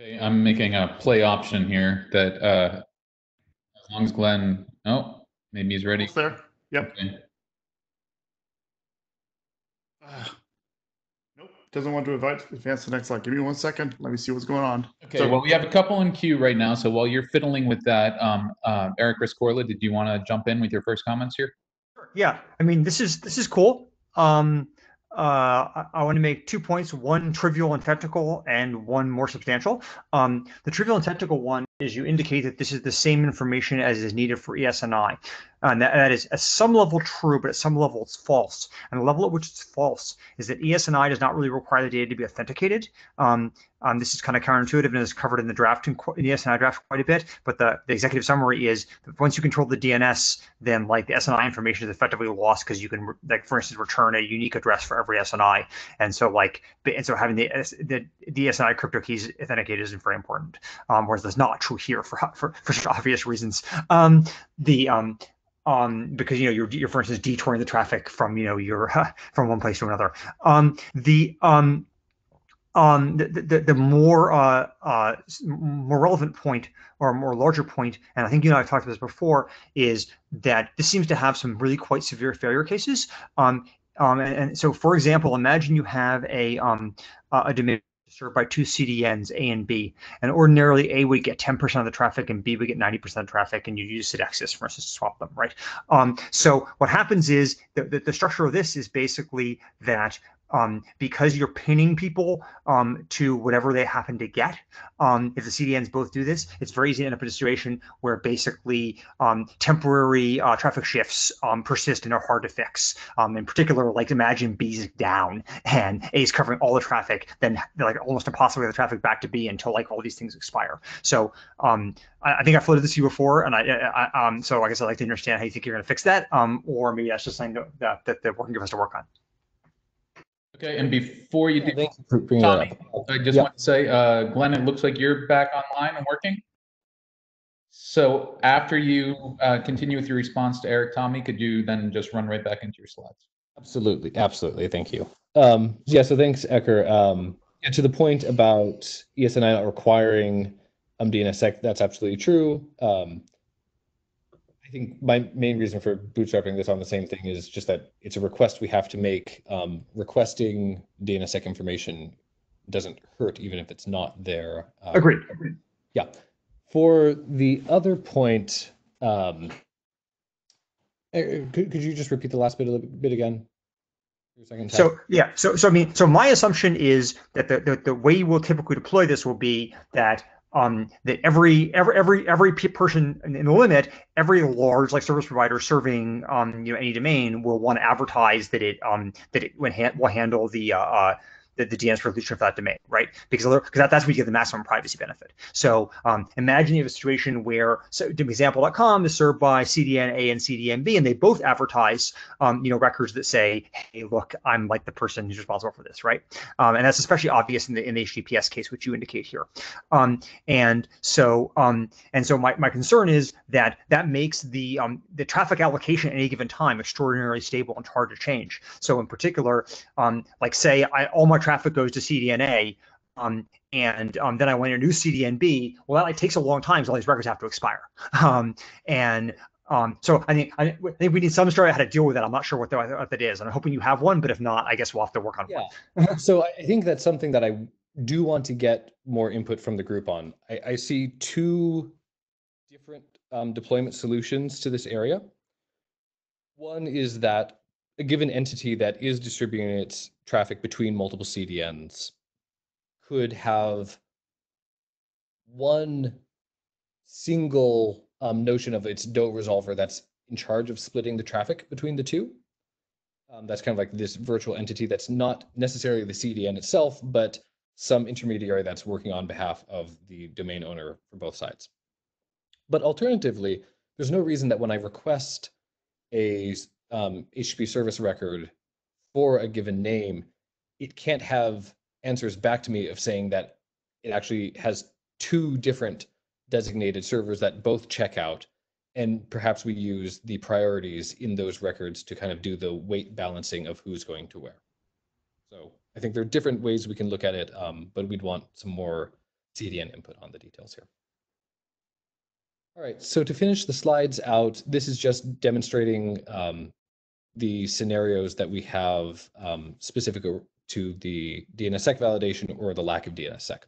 Okay, I'm making a play option here that uh, as long as Glenn, oh, maybe he's ready. Almost there. Yep. Okay. Ah. Nope. Doesn't want to invite advance to the next slide. Give me one second. Let me see what's going on. Okay, So- well, we have a couple in queue right now. So while you're fiddling with that, um, uh, Eric Rescorla, did you want to jump in with your first comments here? Yeah, I mean, this is this is cool. Um, uh, I, want to make two points: one trivial and technical, and one more substantial. Um, the trivial and technical one is you indicate that this is the same information as is needed for ESNI, and that, that is at some level true, but at some level it's false. And the level at which it's false is that ESNI does not really require the data to be authenticated. Um, um, this is kind of counterintuitive and is covered in the draft in, in the SNI draft quite a bit. But the, the executive summary is that once you control the DNS, then like the SNI information is effectively lost because you can like for instance return a unique address for every SNI. And so like and so having the the, the SNI crypto keys authenticated isn't very important. Um, whereas that's not here for for, for obvious reasons. Um, the um, um, because you know you're, you're for instance detouring the traffic from you know your from one place to another. Um, the um, um, the, the, the more uh, uh, more relevant point or more larger point, and I think you and I have talked about this before, is that this seems to have some really quite severe failure cases. Um, um, and, and so, for example, imagine you have a um, a served by two CDNs, A and B, and ordinarily A would get 10% of the traffic and B would get 90% of traffic, and you use Sidexis, for instance, to swap them, right? Um, so what happens is the, the, the structure of this is basically that um, because you're pinning people um, to whatever they happen to get. Um, if the CDNs both do this, it's very easy to end up in a situation where basically um, temporary uh, traffic shifts um, persist and are hard to fix. Um, in particular, like imagine B's down and A is covering all the traffic, then like almost impossible to get the traffic back to B until like all these things expire. So um, I, I think I floated this to you before, and I, I, um, so I guess I'd like to understand how you think you're going to fix that, um, or maybe that's just something that, that the working group has to work on. Okay, and before you do, Thank you for bringing that Tommy. I just Yeah. want to say, uh, Glenn, it looks like you're back online and working. So after you uh, continue with your response to Eric, Tommy, could you then just run right back into your slides? Absolutely, absolutely. Thank you. Um, yeah, so thanks, Ecker. Um, yeah, to the point about ESNI not requiring um, DNSSEC, that's absolutely true. Um, I think my main reason for bootstrapping this on the same thing is just that it's a request we have to make. Um, requesting DNSSEC information doesn't hurt even if it's not there. Um, Agreed. Agreed. Yeah. For the other point, um, eh, could, could you just repeat the last bit of bit again? Your second time? So yeah, so so I mean, so my assumption is that the the, the way we'll typically deploy this will be that um that every every every every person in the limit, every large like service provider serving um you know any domain will want to advertise that it um that it ha- will handle the uh, uh the, the DNS resolution for that domain, right? Because because that, that's where you get the maximum privacy benefit. So um, imagine you have a situation where so example.com is served by CDN A and CDN B, and they both advertise um, you know, records that say, "Hey, look, I'm like the person who's responsible for this," right? Um, and that's especially obvious in the in the HTTPS case, which you indicate here. Um, and so, um, and so, my, my concern is that that makes the um, the traffic allocation at any given time extraordinarily stable and hard to change. So, in particular, like say, I, all my traffic goes to CDNA. Um, and um, then I went to new CDNB. Well, that like takes a long time, so all these records have to expire. Um, and um, so I think I think we need some story how to deal with that. I'm not sure what, the, what that is, and I'm hoping you have one. But if not, I guess we'll have to work on one. Yeah. so I I think that's something that I do want to get more input from the group on. I, I see two different um, deployment solutions to this area. One is that a given entity that is distributing its traffic between multiple CDNs could have one single um, notion of its DOH resolver that's in charge of splitting the traffic between the two. Um, that's kind of like this virtual entity that's not necessarily the CDN itself, but some intermediary that's working on behalf of the domain owner for both sides. But alternatively, there's no reason that when I request a um, HTTP service record for a given name, it can't have answers back to me of saying that it actually has two different designated servers that both check out and perhaps we use the priorities in those records to kind of do the weight balancing of who's going to where. So I think there are different ways we can look at it, um, but we'd want some more CDN input on the details here. All right, so to finish the slides out, this is just demonstrating um, the scenarios that we have um, specific to the DNSSEC validation or the lack of DNSSEC.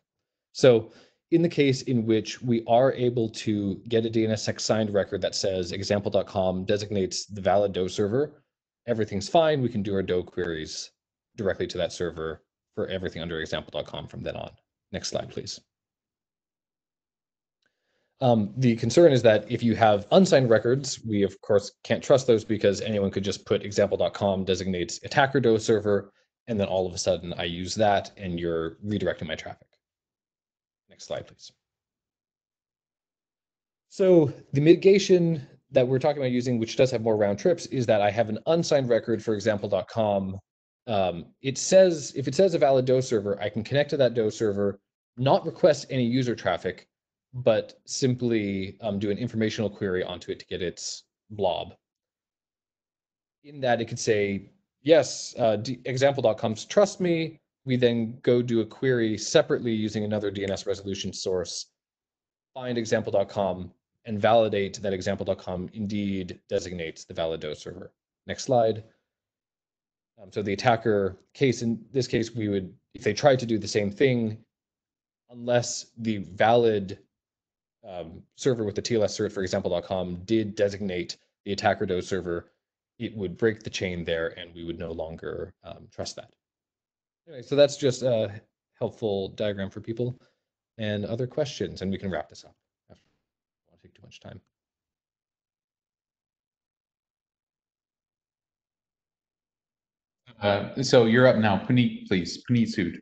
So in the case in which we are able to get a DNSSEC signed record that says example.com designates the valid DOH server, everything's fine. We can do our DOH queries directly to that server for everything under example.com from then on. Next slide, please. Um, the concern is that if you have unsigned records, we of course can't trust those because anyone could just put example.com designates attacker DOH server, and then all of a sudden I use that and you're redirecting my traffic. Next slide, please. So the mitigation that we're talking about using, which does have more round trips, is that I have an unsigned record for example.com. Um, it says, if it says a valid DOH server, I can connect to that DOH server, not request any user traffic, but simply um, do an informational query onto it to get its blob. In that, it could say, yes, uh, example.coms trust me. We then go do a query separately using another DNS resolution source, find example.com, and validate that example.com indeed designates the valid DOH server. Next slide. Um, so the attacker case, in this case, we would, if they tried to do the same thing, unless the valid um, server with the TLS cert for example.com did designate the attacker DOH server, it would break the chain there and we would no longer um, trust that. Anyway, so that's just a helpful diagram for people and other questions, and we can wrap this up. I don't want to take too much time. Uh, so you're up now. Puneet, please. Puneet Sood.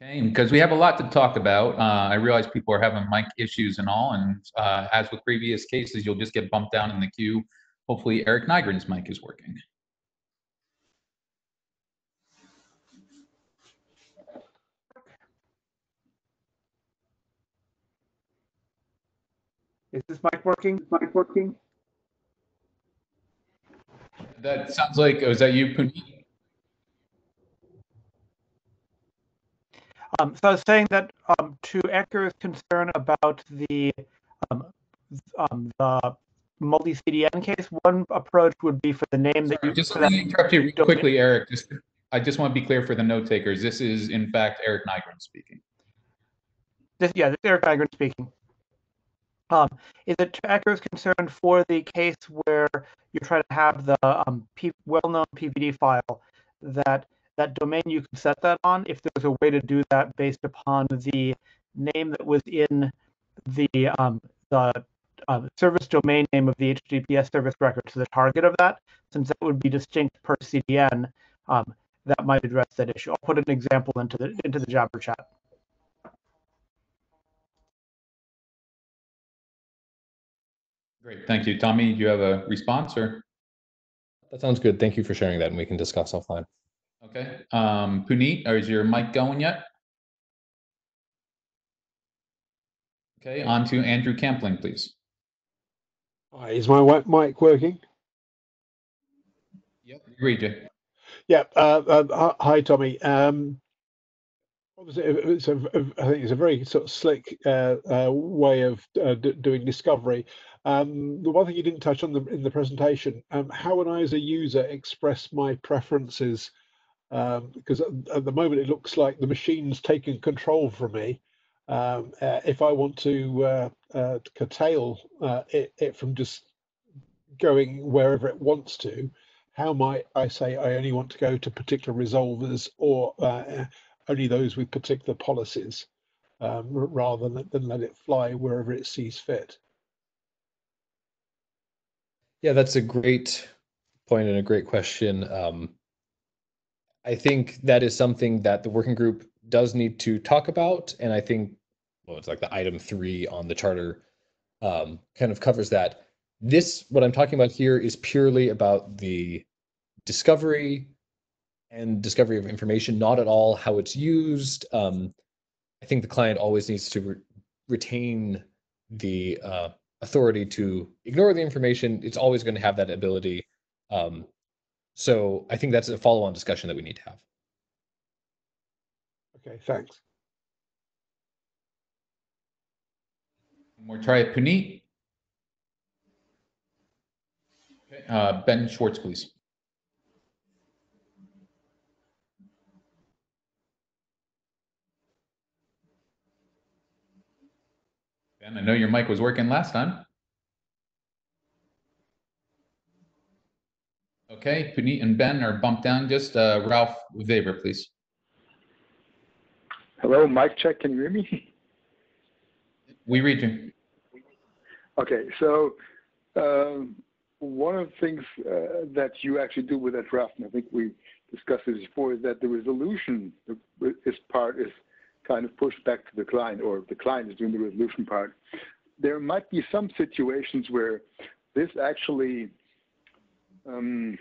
Okay, because we have a lot to talk about. Uh, I realize people are having mic issues and all, and uh, as with previous cases, you'll just get bumped down in the queue. Hopefully Erik Nygren's mic is working. Is this mic working? Is Mic working? That sounds like, oh, is that you, Puneet? Um, so I was saying that um, to Eker's concern about the um, um, the multi CDN case, one approach would be for the name that you just let me interrupt you quickly, Erik. Just I just want to be clear for the note takers. This is in fact Erik Nygren speaking. This, yeah, this is Erik Nygren speaking. Um, is it to Eker's concern for the case where you try to have the um, well-known PVD file that that domain you can set that on if there's a way to do that based upon the name that was in the um, the uh, service domain name of the HTTPS service record to the target of that, since that would be distinct per CDN, um, that might address that issue. I'll put an example into the into the Jabber chat. Great, thank you. Tommy, do you have a response or? That sounds good. Thank you for sharing that and we can discuss offline. Okay, um, Puneet, is your mic going yet? Okay, on to Andrew Campling, please. Hi, is my mic working? Yep, agreed, Jay. Yeah. Uh, uh, hi, Tommy. Um, obviously, it's a, I think it's a very sort of slick uh, uh way of uh, doing discovery. Um, the one thing you didn't touch on the, in the presentation, um, how would I, as a user, express my preferences um, because at, the moment it looks like the machine's taking control from me. Um, uh, if I want to uh, uh, curtail uh, it, it, from just going wherever it wants to, how might I say I only want to go to particular resolvers or uh, only those with particular policies, um, rather than, than let it fly wherever it sees fit? Yeah, that's a great point and a great question. Um, I think that is something that the working group does need to talk about. And I think, well, it's like the item three on the charter um, kind of covers that. This, what I'm talking about here, is purely about the discovery and discovery of information, not at all how it's used. Um, I think the client always needs to re- retain the uh, authority to ignore the information. It's always going to have that ability. Um, so I think that's a follow-on discussion that we need to have. Okay, thanks. One more try at Puneet. Okay, uh, Ben Schwartz, please. Ben, I know your mic was working last time. Okay, Puneet and Ben are bumped down. Just uh, Ralf Weber, please. Hello, mic check. Can you hear me? We read you. Okay, so um, one of the things uh, that you actually do with that draft, and I think we discussed this before, is that the resolution this part is kind of pushed back to the client, or the client is doing the resolution part. There might be some situations where this actually um,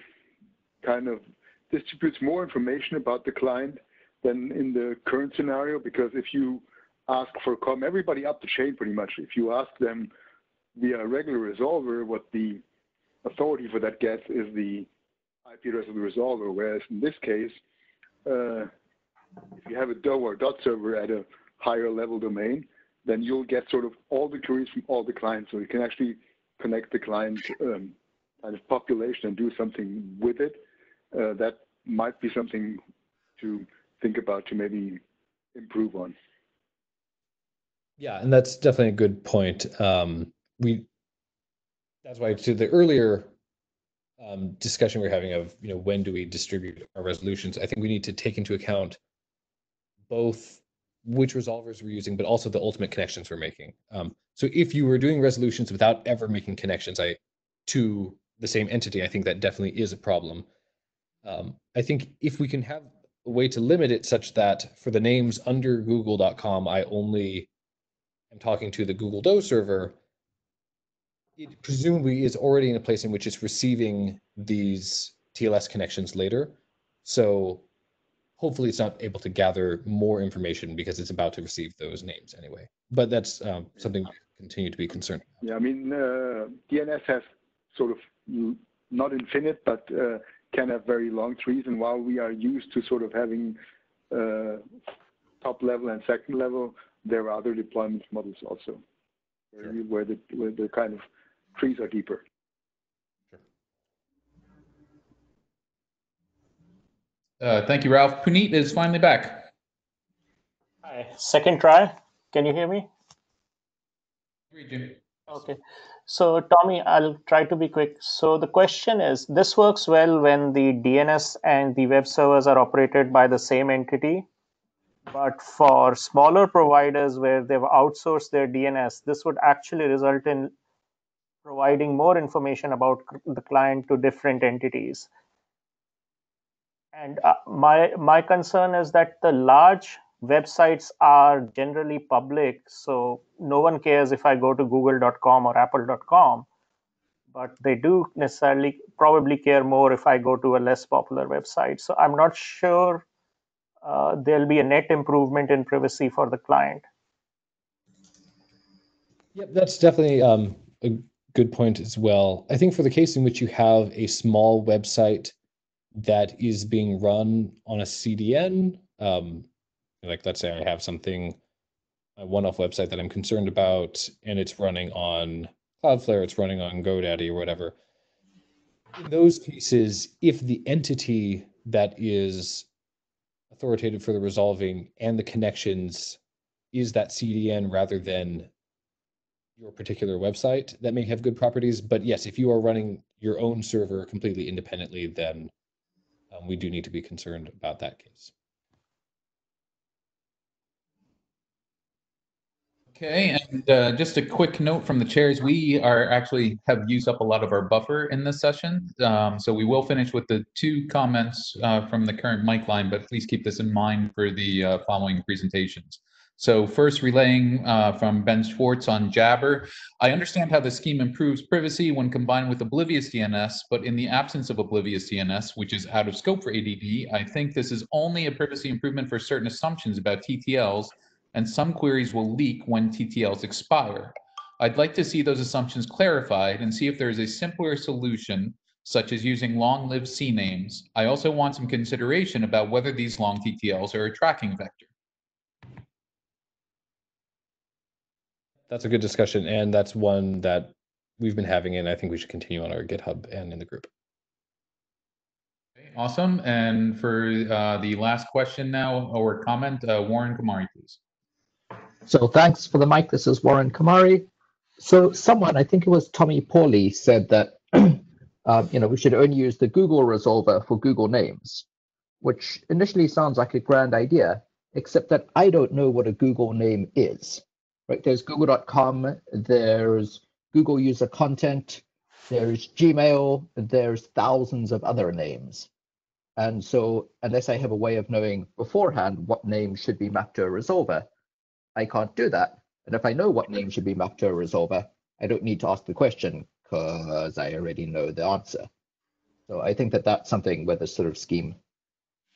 kind of distributes more information about the client than in the current scenario, because if you ask for com, everybody up the chain pretty much, if you ask them via a regular resolver, what the authority for that gets is the IP address of the resolver, whereas in this case, uh, if you have a DOH or DoT server at a higher level domain, then you'll get sort of all the queries from all the clients. So you can actually connect the client um, kind of population and do something with it. Uh, that might be something to think about to maybe improve on. Yeah, and that's definitely a good point. Um, we that's why to the earlier um, discussion we are having of you know when do we distribute our resolutions, I think we need to take into account both which resolvers we're using, but also the ultimate connections we're making. Um, so if you were doing resolutions without ever making connections, I to the same entity, I think that definitely is a problem. Um, I think if we can have a way to limit it such that for the names under google.com, I only am talking to the Google DOS server, it presumably is already in a place in which it's receiving these TLS connections later. So hopefully it's not able to gather more information because it's about to receive those names anyway. But that's um, something to continue to be concerned. Yeah, I mean, uh, DNS has sort of not infinite, but uh, can have very long trees. And while we are used to sort of having uh, top level and second level, there are other deployment models also where, sure. where, the, where the kind of trees are deeper. Uh, thank you, Ralf. Puneet is finally back. Hi, second try. Can you hear me? Okay. So Tommy, I'll try to be quick. So the question is, this works well when the DNS and the web servers are operated by the same entity. But for smaller providers where they've outsourced their DNS, this would actually result in providing more information about the client to different entities. And uh, my my concern is that the large websites are generally public, so no one cares if I go to google.com or apple.com, but they do necessarily probably care more if I go to a less popular website. So I'm not sure uh, there'll be a net improvement in privacy for the client. Yep, that's definitely um, a good point as well. I think for the case in which you have a small website that is being run on a CDN. Um, like let's say I have something, a one-off website that I'm concerned about, and it's running on Cloudflare, it's running on GoDaddy or whatever. In those cases, if the entity that is authoritative for the resolving and the connections is that CDN rather than your particular website, that may have good properties. But yes, if you are running your own server completely independently, then um, we do need to be concerned about that case. Okay, and uh, just a quick note from the chairs, we are actually have used up a lot of our buffer in this session. Um, so we will finish with the two comments uh, from the current mic line, but please keep this in mind for the uh, following presentations. So first relaying uh, from Ben Schwartz on Jabber. I understand how the scheme improves privacy when combined with oblivious DNS, but in the absence of oblivious DNS, which is out of scope for ADD, I think this is only a privacy improvement for certain assumptions about TTLs, and some queries will leak when TTLs expire. I'd like to see those assumptions clarified and see if there is a simpler solution, such as using long-lived CNAMEs. I also want some consideration about whether these long TTLs are a tracking vector. That's a good discussion, and that's one that we've been having, and I think we should continue on our GitHub and in the group. Awesome. And for uh, the last question now or comment, uh, Warren Kumari, please. So thanks for the mic. This is Warren Kumari. So someone, I think it was Tommy Pauly, said that um, you know we should only use the Google resolver for Google names, which initially sounds like a grand idea, except that I don't know what a Google name is right? There's google.com, there's Google user content, there's Gmail, there's thousands of other names. And so unless I have a way of knowing beforehand what name should be mapped to a resolver, I can't do that. And if I know what name should be mapped to a resolver, I don't need to ask the question because I already know the answer. So I think that that's something where this sort of scheme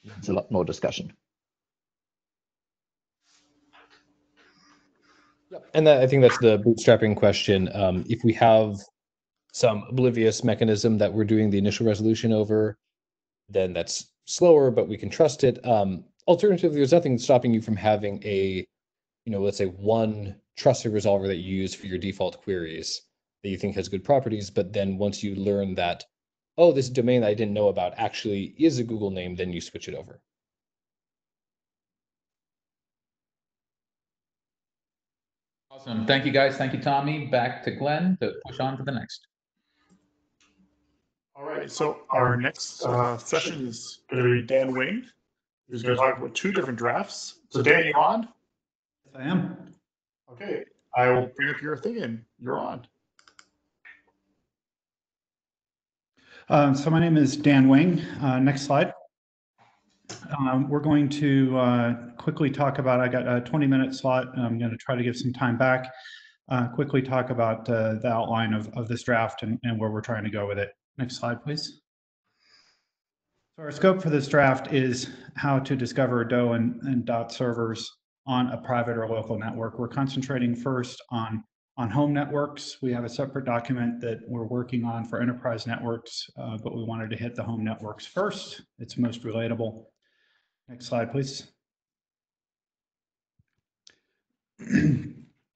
needs a lot more discussion. And that, I think that's the bootstrapping question. Um, if we have some oblivious mechanism that we're doing the initial resolution over, then that's slower, but we can trust it. Um, alternatively, there's nothing stopping you from having a, you know, let's say one trusted resolver that you use for your default queries that you think has good properties. But then once you learn that, oh, this domain that I didn't know about actually is a Google name, then you switch it over. Awesome. Thank you, guys. Thank you, Tommy. Back to Glenn to push on to the next. All right. So our next uh, session is going to be Dan Wing, who's going to talk about two different drafts. So Dan, you on? I am. Okay. I will bring up your thing and you're on. Um, so my name is Dan Wing. Uh, next slide. Um, we're going to uh, quickly talk about, I got a 20 minute slot. I'm going to try to give some time back. Uh, quickly talk about uh, the outline of, of this draft and, and where we're trying to go with it. Next slide, please. So our scope for this draft is how to discover DOH and, and dot servers on a private or local network. We're concentrating first on on home networks. We have a separate document that we're working on for enterprise networks, uh, but we wanted to hit the home networks first. It's most relatable. Next slide, please.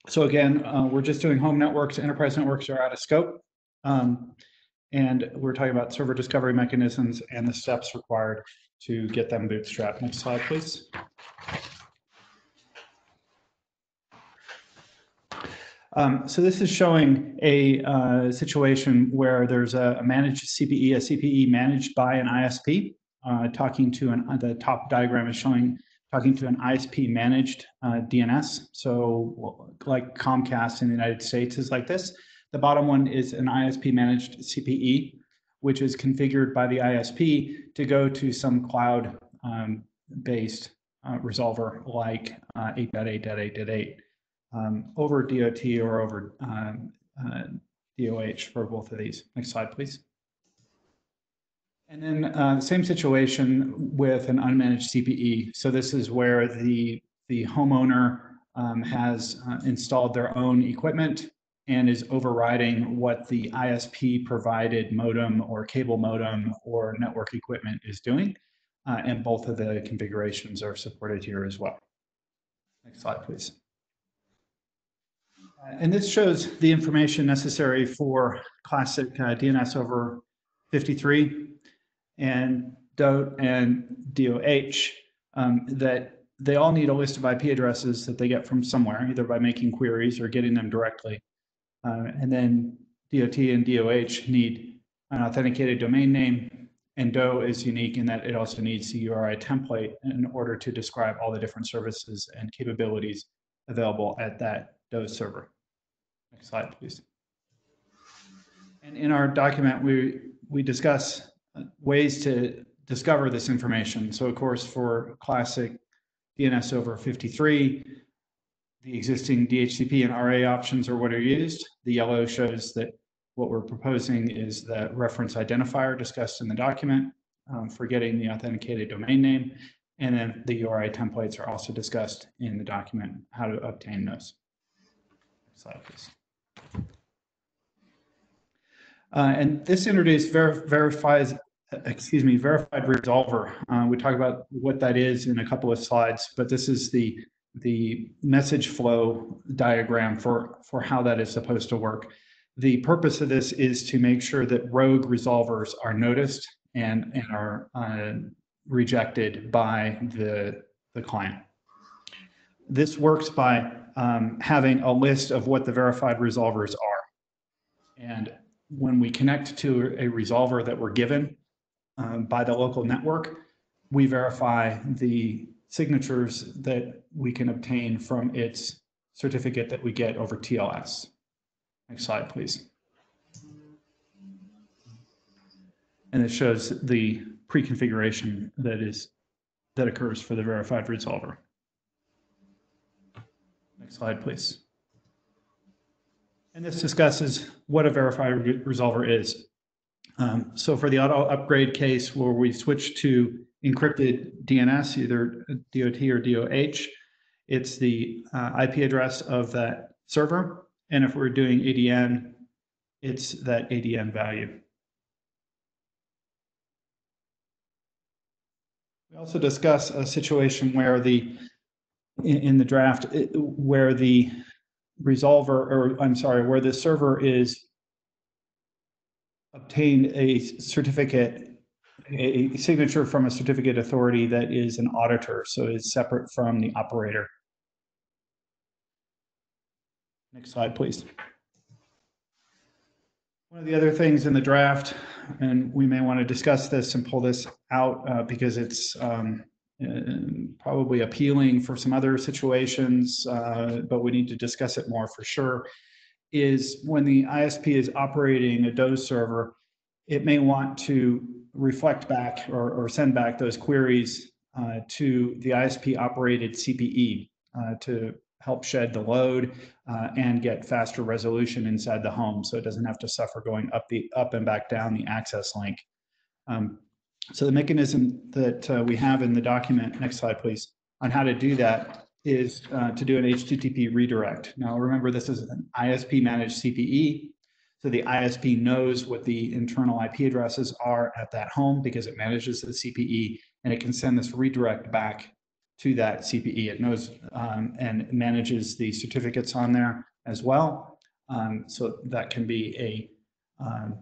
so again, uh, we're just doing home networks. Enterprise networks are out of scope. Um, and we're talking about server discovery mechanisms and the steps required to get them bootstrapped. Next slide, please. Um, so this is showing a uh, situation where there's a, a, managed CPE, a CPE managed by an ISP uh, talking to an, the top diagram is showing talking to an ISP managed uh, DNS. So like Comcast in the United States is like this. The bottom one is an ISP managed CPE, which is configured by the ISP to go to some cloud um, based uh, resolver like 8.8.8.8 uh, um, over DOT or over um, DOH for both of these. Next slide, please. And then uh, same situation with an unmanaged CPE. So this is where the, the homeowner um, has uh, installed their own equipment and is overriding what the ISP provided modem or cable modem or network equipment is doing. Uh, and both of the configurations are supported here as well. Next slide, please. And this shows the information necessary for classic uh, DNS over 53 and DOT and DOH um, that they all need a list of IP addresses that they get from somewhere, either by making queries or getting them directly. Uh, and then DOT and DOH need an authenticated domain name, and DOH is unique in that it also needs the URI template in order to describe all the different services and capabilities available at that DOH server. Next slide, please. And in our document, we, we discuss ways to discover this information. So of course, for classic DNS over 53, the existing DHCP and RA options are what are used. The yellow shows that what we're proposing is the reference identifier discussed in the document um, for getting the authenticated domain name. And then the URI templates are also discussed in the document, how to obtain those. Slide, please. Uh, and this introduced ver verifies, excuse me, verified resolver. Uh, we talk about what that is in a couple of slides, but this is the the message flow diagram for for how that is supposed to work. The purpose of this is to make sure that rogue resolvers are noticed and and are uh, rejected by the the client. This works by um, having a list of what the verified resolvers are. And when we connect to a resolver that we're given um, by the local network, we verify the signatures that we can obtain from its certificate that we get over TLS. Next slide, please. And it shows the pre-configuration that is that occurs for the verified resolver. Next slide, please. And this discusses what a verified resolver is. Um, so for the auto upgrade case where we switch to encrypted DNS, either DOT or DOH, it's the uh, IP address of that server. And if we're doing ADN, it's that ADN value. We also discuss a situation where the, in, in the draft, it, where the resolver, or I'm sorry, where the server is obtained a certificate, a signature from a certificate authority that is an auditor, so it's separate from the operator. Next slide, please. One of the other things in the draft, and we may want to discuss this and pull this out uh, because it's um, uh, probably appealing for some other situations, uh, but we need to discuss it more for sure, is when the ISP is operating a DOH server, it may want to reflect back or, or send back those queries uh, to the ISP operated CPE uh, to help shed the load uh, and get faster resolution inside the home so it doesn't have to suffer going up the up and back down the access link. Um, so the mechanism that uh, we have in the document, next slide please, on how to do that is uh, to do an HTTP redirect. Now remember this is an ISP managed CPE. So the ISP knows what the internal IP addresses are at that home because it manages the CPE and it can send this redirect back to that CPE. It knows um, and manages the certificates on there as well. Um, so that can be a, um,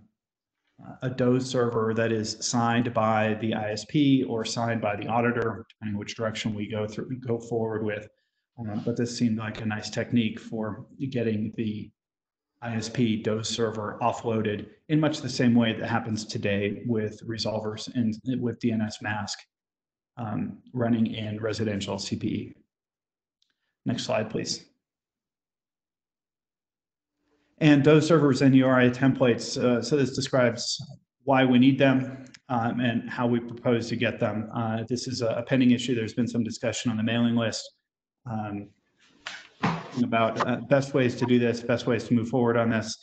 a DOH server that is signed by the ISP or signed by the auditor, depending which direction we go through, go forward with. Um, but this seemed like a nice technique for getting the ISP DOH server offloaded in much the same way that happens today with resolvers and with dnsmasq um, running in residential CPE. Next slide, please. And those servers and URI templates, uh, so this describes why we need them um, and how we propose to get them. Uh, this is a, pending issue. There's been some discussion on the mailing list um, about uh, best ways to do this, best ways to move forward on this.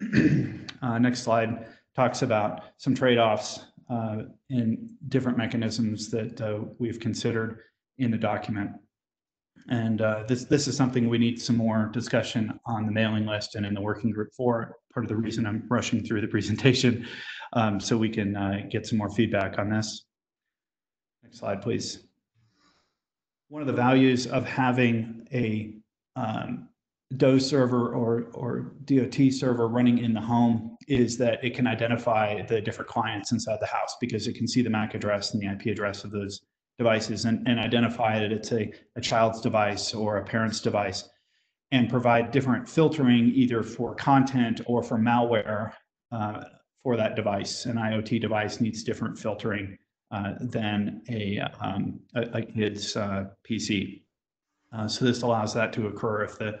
Uh, next slide talks about some trade-offs uh, and different mechanisms that uh, we've considered in the document. And uh, this this is something we need some more discussion on the mailing list and in the working group for. Part of the reason I'm rushing through the presentation, um, so we can uh, get some more feedback on this. Next slide, please. One of the values of having a um, DOH server or, or DOT server running in the home is that it can identify the different clients inside the house because it can see the MAC address and the IP address of those devices and, and identify that it's a, a child's device or a parent's device and provide different filtering either for content or for malware uh, for that device. An IoT device needs different filtering uh, than a, um, a, a, kid's uh, PC. Uh, so this allows that to occur if the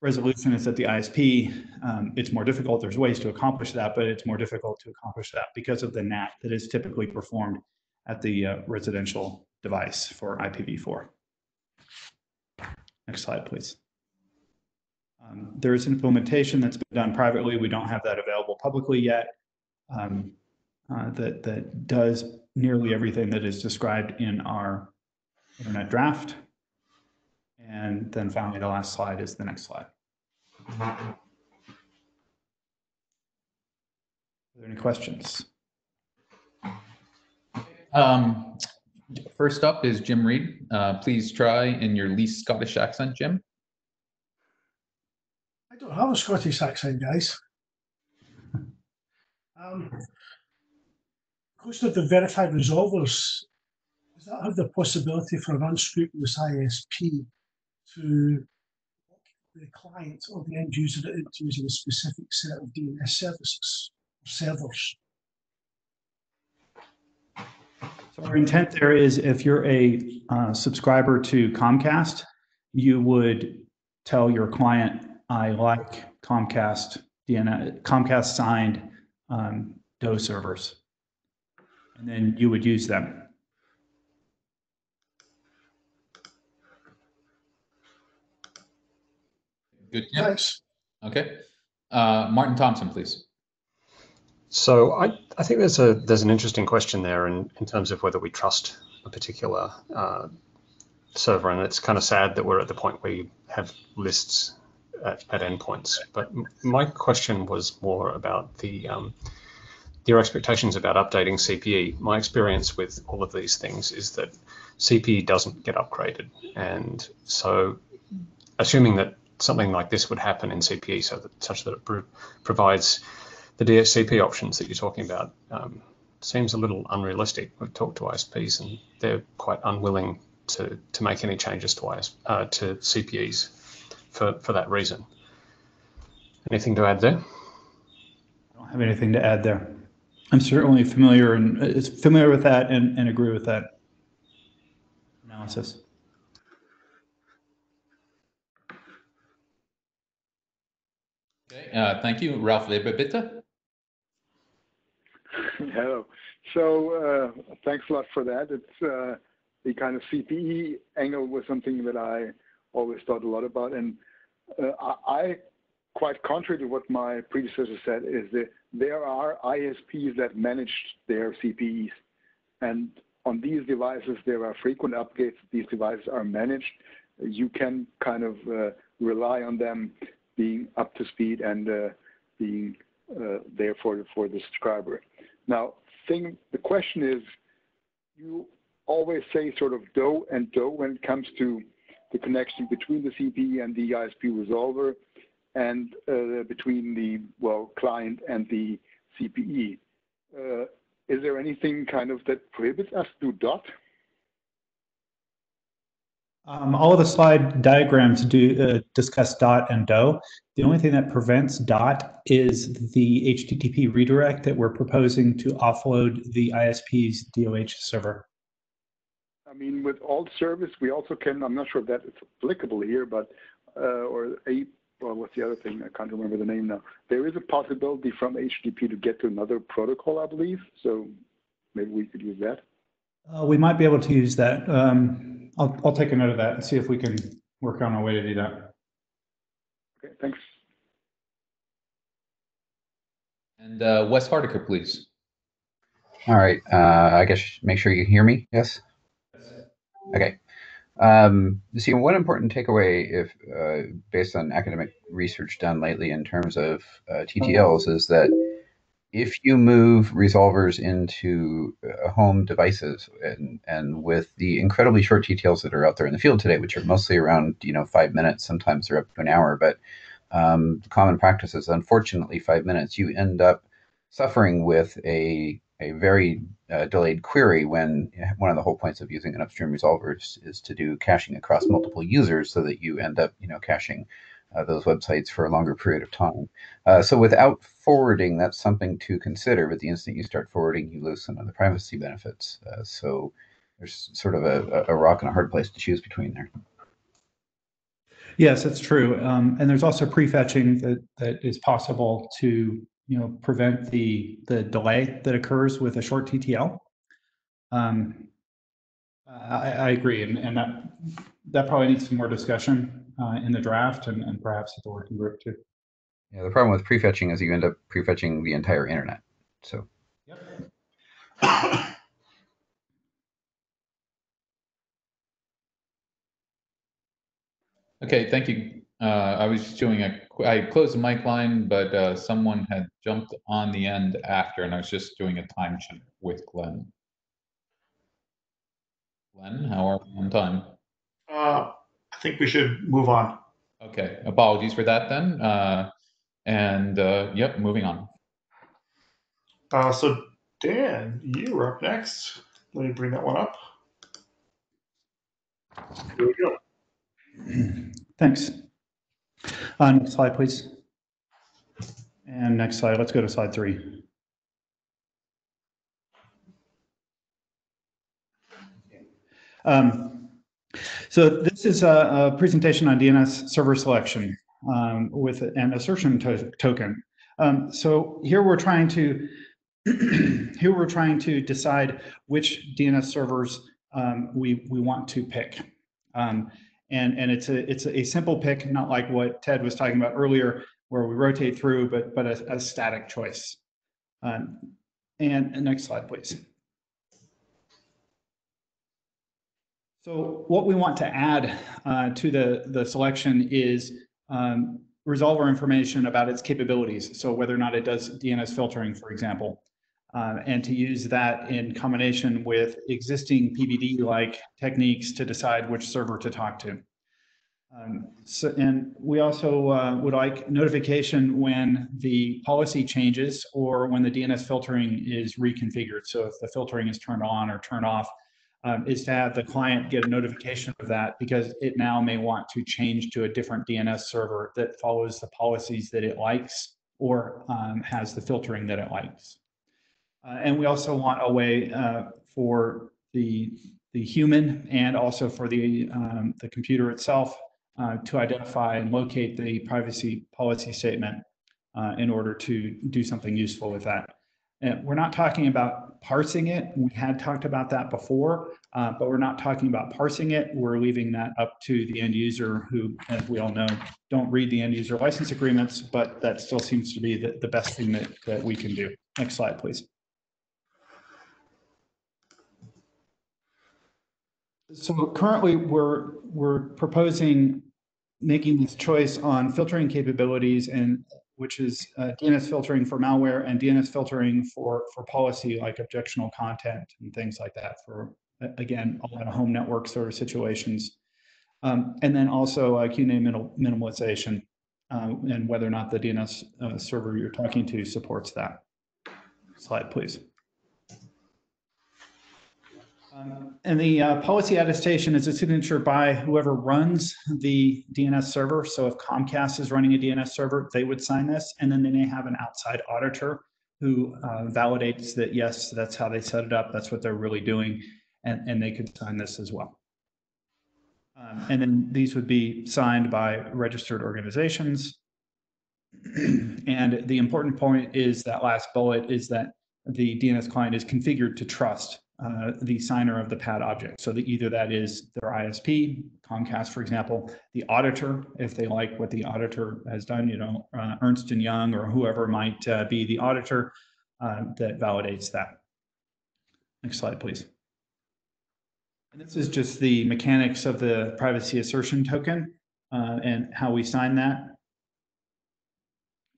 resolution is at the ISP. Um, it's more difficult. There's ways to accomplish that, but it's more difficult to accomplish that because of the NAT that is typically performed at the uh, residential device for IPv4. Next slide, please. Um, there is implementation that's been done privately. We don't have that available publicly yet. Um, uh, that that does nearly everything that is described in our internet draft. And then finally, the last slide is the next slide. Are there any questions? Um, first up is Jim Reid. Uh, please try in your least Scottish accent, Jim. I don't have a Scottish accent, guys. Um, because of the verified resolvers, does that have the possibility for an unscrupulous ISP to the client or the end user into using a specific set of DNS services or servers? So our intent there is if you're a uh, subscriber to Comcast, you would tell your client, I like Comcast DNS, Comcast signed um, DOH servers. And then you would use them. Good. Jim. Okay. Uh, Martin Thomson, please. So I, I think there's a there's an interesting question there in, in terms of whether we trust a particular uh, server, and it's kind of sad that we're at the point where you have lists at, at endpoints. But my question was more about the um, your expectations about updating CPE. My experience with all of these things is that CPE doesn't get upgraded, and so assuming that something like this would happen in CPE, so that such that it pro provides the DHCP options that you're talking about um, seems a little unrealistic. We've talked to ISPs and they're quite unwilling to, to make any changes to, IS, uh, to CPEs for, for that reason. Anything to add there? I don't have anything to add there. I'm certainly familiar and uh, familiar with that and, and agree with that analysis. Okay, uh, thank you. Ralf Weber, bitte. Hello. So uh, thanks a lot for that. It's uh, the kind of CPE angle was something that I always thought a lot about, and uh, I, quite contrary to what my predecessor said, is that there are ISPs that manage their CPEs, and on these devices there are frequent updates. These devices are managed. You can kind of uh, rely on them being up to speed and uh, being uh, there for for the subscriber. Now, thing, the question is, you always say sort of do and do when it comes to the connection between the CPE and the ISP resolver and uh, between the, well, client and the CPE. Uh, is there anything kind of that prohibits us to do dot? Um, all of the slide diagrams do uh, discuss dot and do. The only thing that prevents dot is the HTTP redirect that we're proposing to offload the ISP's DOH server. I mean, with alt service, we also can, I'm not sure if that is applicable here, but, uh, or a, well, what's the other thing? I can't remember the name now. There is a possibility from HTTP to get to another protocol, I believe. So maybe we could use that. Uh, we might be able to use that. Um, I'll, I'll take a note of that and see if we can work on a way to do that. Okay, thanks. And uh, Wes Hardaker, please. All right. Uh, I guess make sure you hear me. Yes. Okay. Um, see, one important takeaway, if uh, based on academic research done lately in terms of uh, TTLs, is that if you move resolvers into uh, home devices and, and with the incredibly short TTLs that are out there in the field today, which are mostly around you know five minutes, sometimes they're up to an hour, but um, common practice is unfortunately five minutes. You end up suffering with a a very uh, delayed query when one of the whole points of using an upstream resolver is, is to do caching across multiple users so that you end up you know caching uh, those websites for a longer period of time. Uh, so without forwarding, that's something to consider. But the instant you start forwarding, you lose some of the privacy benefits. Uh, so there's sort of a, a rock and a hard place to choose between there. Yes, that's true. Um, and there's also prefetching that, that is possible to you know prevent the the delay that occurs with a short TTL. Um, I, I agree, and, and that that probably needs some more discussion uh, in the draft and, and perhaps at the working group too. Yeah, the problem with prefetching is you end up prefetching the entire internet. So Yep. Okay, thank you. Uh, I was just doing a. I closed the mic line, but uh, someone had jumped on the end after, and I was just doing a time check with Glenn. Glenn, how are we on time? Uh, I think we should move on. Okay, apologies for that then. Uh, and uh, yep, moving on. Uh, so Dan, you're up next. Let me bring that one up. Here we go. Thanks. Uh, next slide, please. And next slide, let's go to slide three. Um, so this is a, a presentation on DNS server selection um, with an assertion to token. Um, so here we're trying to here we're trying to decide which DNS servers um, we we want to pick. Um, and and it's a it's a simple pick, not like what Ted was talking about earlier, where we rotate through, but but a, a static choice. Um, and, and next slide, please. So what we want to add uh, to the the selection is um, resolver information about its capabilities. So whether or not it does DNS filtering, for example um, and to use that in combination with existing PvD-like techniques to decide which server to talk to. Um, so, and we also uh, would like notification when the policy changes or when the DNS filtering is reconfigured. So if the filtering is turned on or turned off, um, is to have the client get a notification of that because it now may want to change to a different DNS server that follows the policies that it likes or um, has the filtering that it likes. Uh, and we also want a way uh, for the the human and also for the um, the computer itself uh, to identify and locate the privacy policy statement uh, in order to do something useful with that. And we're not talking about parsing it. We had talked about that before, uh, but we're not talking about parsing it. We're leaving that up to the end user who, as we all know, don't read the end user license agreements, but that still seems to be the, the best thing that, that we can do. Next slide, please. So currently, we're we're proposing making this choice on filtering capabilities and which is uh, DNS filtering for malware and DNS filtering for for policy like objectionable content and things like that for again all in a home network sort of situations, um, and then also uh, QNAME minimal, minimalization uh, and whether or not the DNS uh, server you're talking to supports that. Slide, please. And the uh, policy attestation is a signature by whoever runs the DNS server. So if Comcast is running a DNS server, they would sign this. And then they may have an outside auditor who uh, validates that, yes, that's how they set it up. That's what they're really doing. And, and they could sign this as well. Um, and then these would be signed by registered organizations. and the important point is that last bullet is that the DNS client is configured to trust uh, the signer of the pad object. So that either that is their ISP, Comcast, for example, the auditor, if they like what the auditor has done, you know, uh, Ernst and Young or whoever might uh, be the auditor uh, that validates that. Next slide, please. And this is just the mechanics of the privacy assertion token uh, and how we sign that.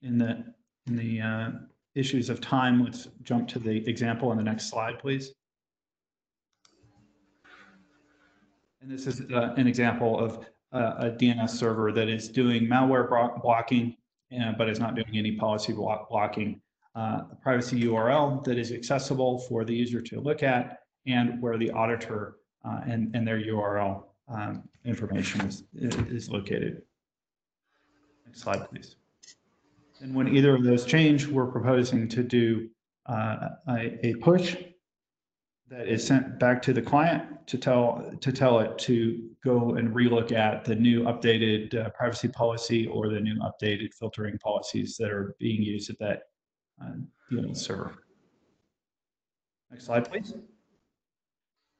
In the in the issues of time, let's jump to the example on the next slide, please. And this is uh, an example of uh, a DNS server that is doing malware blocking, uh, but is not doing any policy block blocking. Uh, a privacy URL that is accessible for the user to look at, and where the auditor uh, and, and their URL um, information is, is located. Next slide, please. And when either of those change, we're proposing to do uh, a, a push that is sent back to the client to tell to tell it to go and relook at the new updated uh, privacy policy or the new updated filtering policies that are being used at that uh, server. Next slide, please.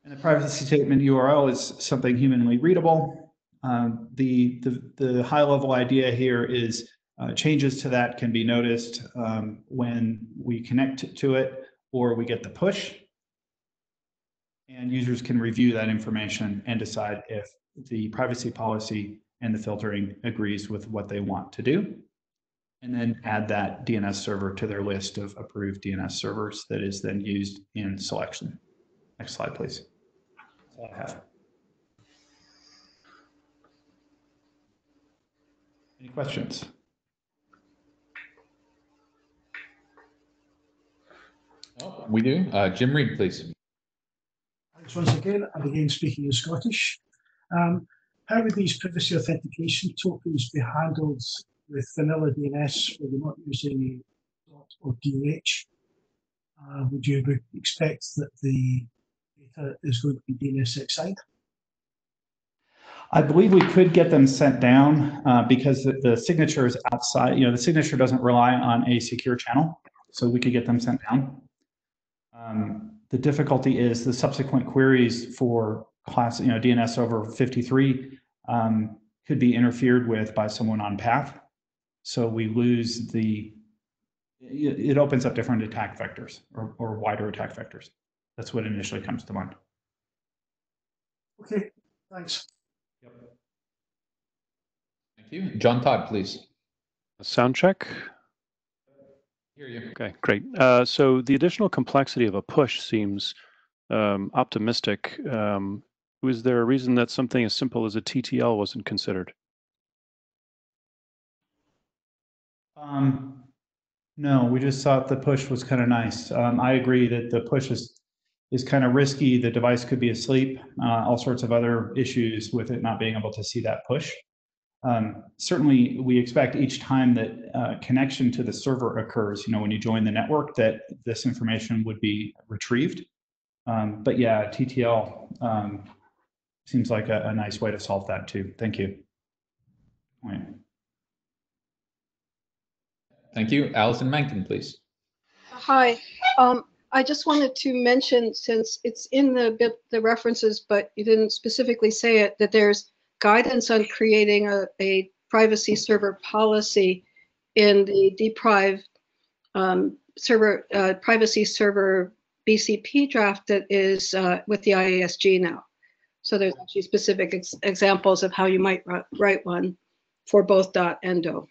And the privacy statement URL is something humanly readable. Um, the, the, the high level idea here is uh, changes to that can be noticed um, when we connect to it or we get the push. And users can review that information and decide if the privacy policy and the filtering agrees with what they want to do. And then add that DNS server to their list of approved DNS servers that is then used in selection. Next slide, please. That's all I have. Any questions? Oh, we do. Uh, Jim Reid, please. Once again, and again speaking in Scottish. Um, how would these privacy authentication tokens be handled with vanilla DNS where you're not using dot or DH? Uh, would you expect that the data is going to be DNSSEC signed? I believe we could get them sent down uh, because the, the signature is outside, you know, the signature doesn't rely on a secure channel. So we could get them sent down. Um, the difficulty is the subsequent queries for class, you know, DNS over 53 um, could be interfered with by someone on path. So we lose the, it, it opens up different attack vectors or, or wider attack vectors. That's what initially comes to mind. Okay, thanks. Thank you. John Todd, please. Sound check. Hear you. Okay, great. Uh, so the additional complexity of a push seems um, optimistic. Um, was there a reason that something as simple as a TTL wasn't considered? Um, no, we just thought the push was kind of nice. Um, I agree that the push is is kind of risky. The device could be asleep. Uh, all sorts of other issues with it not being able to see that push. Um, certainly, we expect each time that uh, connection to the server occurs, you know, when you join the network, that this information would be retrieved. Um, but yeah, TTL um, seems like a, a, nice way to solve that too. Thank you. Point. Thank you. Allison Mankin, please. Hi. Um, I just wanted to mention, since it's in the the references, but you didn't specifically say it, that there's guidance on creating a, a privacy server policy in the dprive um, server uh, privacy server BCP draft that is uh, with the IESG now. So there's actually specific ex examples of how you might write one for both dot and do.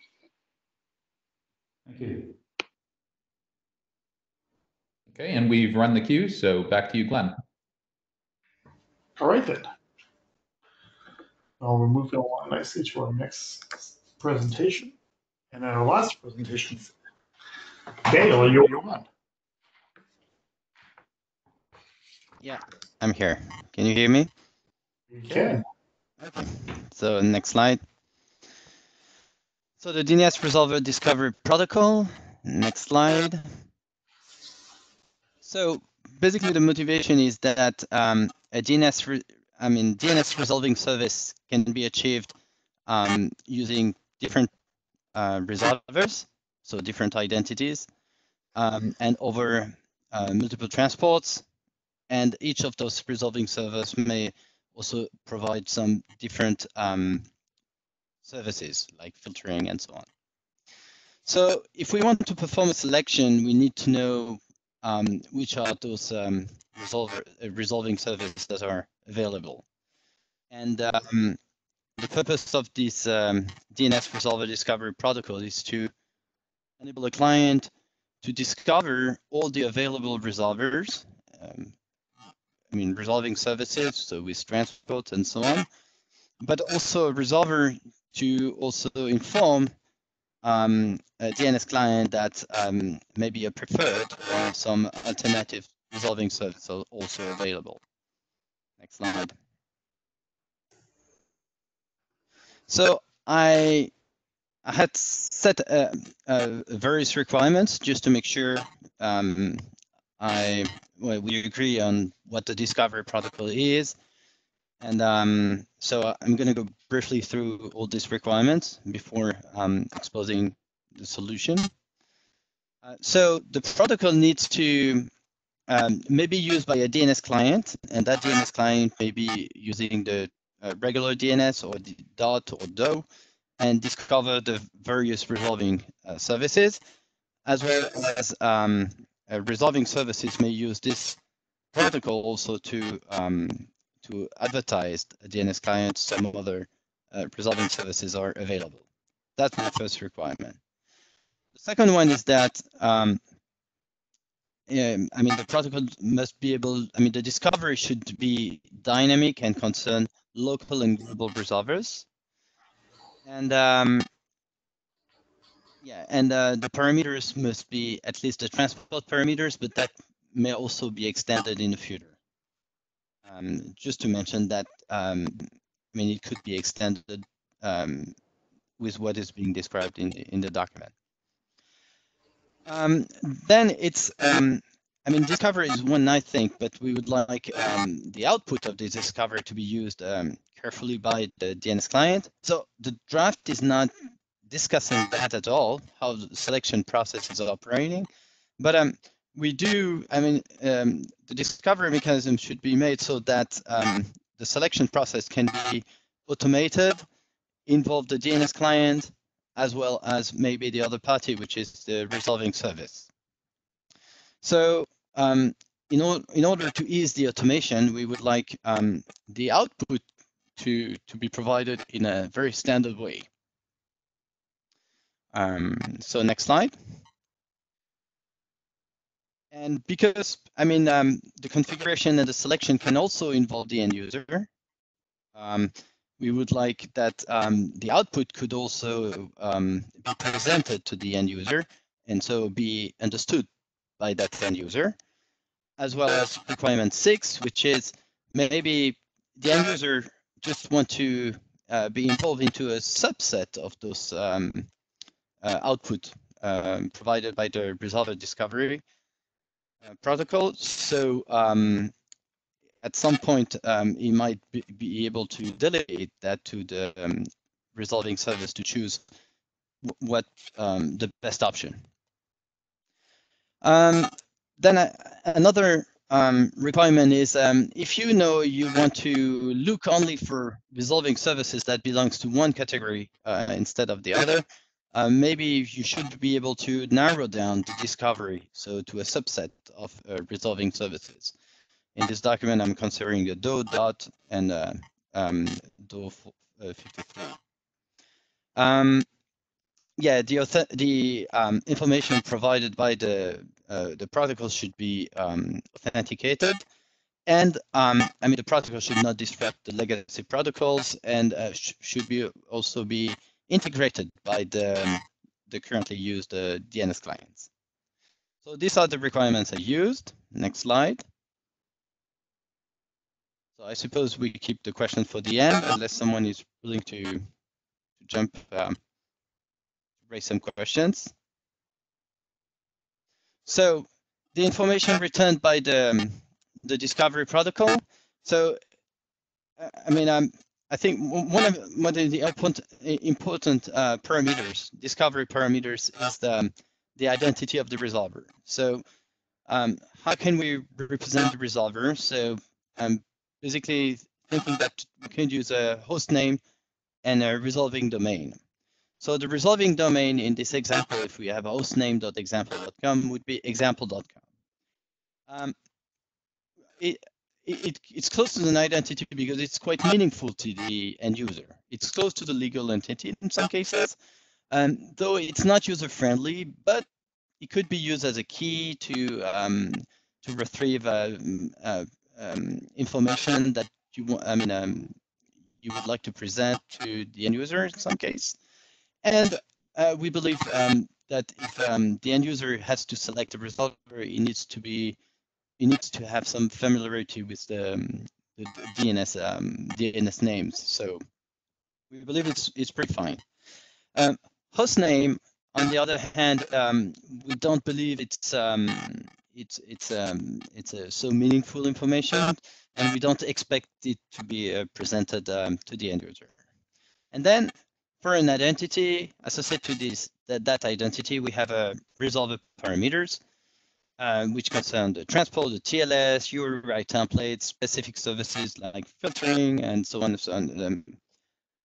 Thank you. Okay, and we've run the queue, so back to you, Glenn. All right then. Well, we're moving along nicely to our next presentation. And our last presentation, Daniel, you're on. Yeah, I'm here. Can you hear me? You can. Okay. So next slide. So the DNS Resolver Discovery Protocol. Next slide. So basically the motivation is that um, a DNS I mean, DNS resolving service can be achieved um, using different uh, resolvers, so different identities, um, and over uh, multiple transports. And each of those resolving servers may also provide some different um, services like filtering and so on. So if we want to perform a selection, we need to know um, which are those um, resolver, uh, resolving services that are available. And um, the purpose of this um, DNS resolver discovery protocol is to enable a client to discover all the available resolvers, um, I mean, resolving services, so with transport and so on, but also a resolver to also inform um, a DNS client that um, maybe a preferred or some alternative resolving service are also available. Next slide. So I I had set various requirements just to make sure um, I well, we agree on what the discovery protocol is. And um, so I'm going to go briefly through all these requirements before um, exposing the solution. Uh, so the protocol needs to um, may be used by a DNS client, and that DNS client may be using the uh, regular DNS or the DOT or DO, and discover the various resolving uh, services, as well as um, uh, resolving services may use this protocol also to um, to advertise a DNS client some other uh, resolving services are available. That's my first requirement. The second one is that um, um, I mean the protocol must be able. I mean the discovery should be dynamic and concern local and global resolvers. And um, yeah, and uh, the parameters must be at least the transport parameters, but that may also be extended in the future. Um, just to mention that, um, I mean, it could be extended um, with what is being described in, in the document. Um, then it's, um, I mean, discovery is one nice thing, but we would like um, the output of this discovery to be used carefully by the DNS client. So the draft is not discussing that at all, how the selection process is operating. But um, we do, I mean, um, the discovery mechanism should be made so that um, the selection process can be automated, involve the DNS client, as well as maybe the other party, which is the resolving service. So um, in, or in order to ease the automation, we would like um, the output to, to be provided in a very standard way. Um, so next slide. And because, I mean, um, the configuration and the selection can also involve the end user, um, we would like that um, the output could also um, be presented to the end user and so be understood by that end user, as well as requirement six, which is maybe the end user just want to uh, be involved into a subset of those um, uh, output um, provided by the resolver discovery uh, protocol. So um, at some point, um, he might be, be, able to delegate that to the um, resolving service to choose what um, the best option. Um, then another um, requirement is um, if you know you want to look only for resolving services that belongs to one category uh, instead of the other, uh, maybe you should be able to narrow down the discovery so to a subset of uh, resolving services. In this document, I'm considering the DO dot and uh, um, uh, 53. Um, yeah, the the um, information provided by the uh, the protocol should be um, authenticated. And um, I mean, the protocol should not disrupt the legacy protocols and uh, sh should be also be integrated by the, um, the currently used uh, DNS clients. So these are the requirements I used. Next slide. I suppose we keep the question for the end unless someone is willing to, to jump, um, raise some questions. So the information returned by the um, the discovery protocol. So I mean, um, I think one of one of the important uh, parameters, discovery parameters, is the um, the identity of the resolver. So um, how can we represent the resolver? So I'm basically thinking that we can use a host name and a resolving domain. So the resolving domain in this example, if we have hostname.example.com, would be example.com. Um, it, it, it's close to an identity because it's quite meaningful to the end user. It's close to the legal entity in some cases, um, though it's not user friendly, but it could be used as a key to um, to retrieve uh, um, information that you. I mean, um, you would like to present to the end user in some case. And uh, we believe um, that if um, the end user has to select a resolver, it needs to be, it needs to have some familiarity with the, um, the DNS um, DNS names. So we believe it's it's pretty fine. Um, host name, on the other hand, we don't believe it's it's it's um it's a so meaningful information, and we don't expect it to be uh, presented um, to the end user. And then for an identity associated to this that, that identity, we have a resolver parameters. uh, which concern the transport, the TLS, URI templates, specific services like filtering, and so on and so on. Um,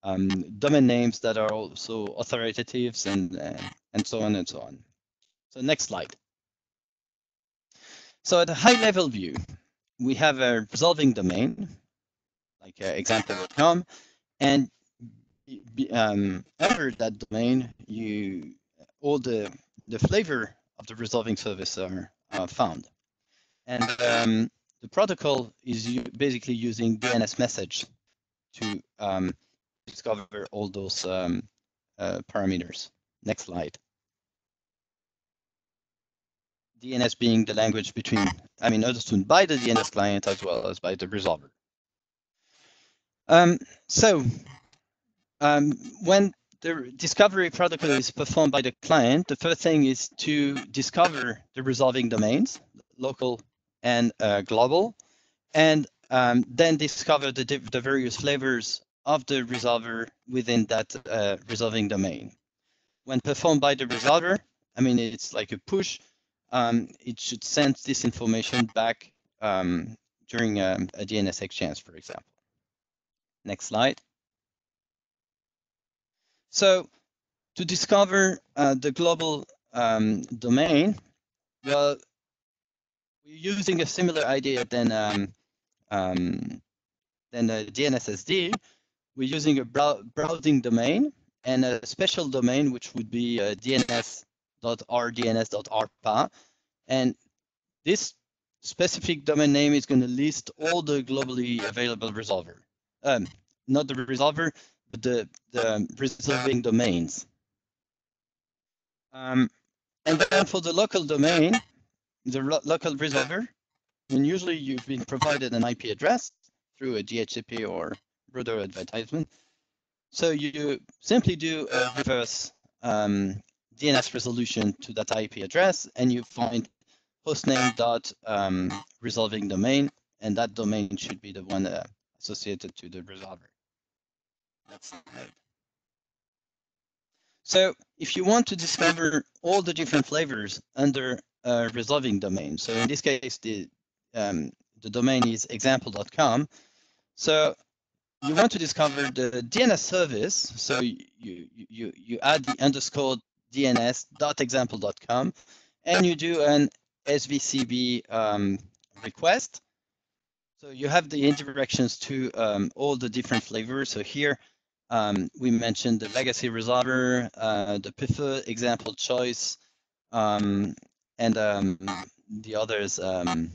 um, domain names that are also authoritatives and uh, and so on and so on. So next slide. So at a high level view, we have a resolving domain, like uh, example.com, and um, under that domain, you all the the flavor of the resolving service are uh, found, and um, the protocol is basically using DNS message to um, discover all those um, uh, parameters. Next slide. DNS being the language between, I mean, understood by the DNS client as well as by the resolver. Um, so um, when the discovery protocol is performed by the client, the first thing is to discover the resolving domains, local and uh, global, and um, then discover the, the various flavors of the resolver within that uh, resolving domain. When performed by the resolver, I mean, it's like a push, um, it should send this information back um, during um, a DNS exchange, for example. Next slide. So to discover uh, the global um, domain, well, we're using a similar idea than um, um, than a DNSSD. We're using a brow browsing domain and a special domain, which would be a DNS.rdns.arpa. And this specific domain name is going to list all the globally available resolver. Um, not the resolver, but the, the resolving domains. Um, and then for the local domain, the lo local resolver, and usually you've been provided an IP address through a DHCP or Router advertisement. So you simply do a reverse um, DNS resolution to that IP address, and you find hostname dot um, resolving domain, and that domain should be the one uh, associated to the resolver. That's right. So if you want to discover all the different flavors under a resolving domain, so in this case, the um, the domain is example.com. So you want to discover the DNS service. So you you you add the underscore dns.example.com and you do an SVCB um, request. So you have the interactions to um, all the different flavors. So here um, we mentioned the legacy resolver, uh, the preferred example choice, um, and um, the others um,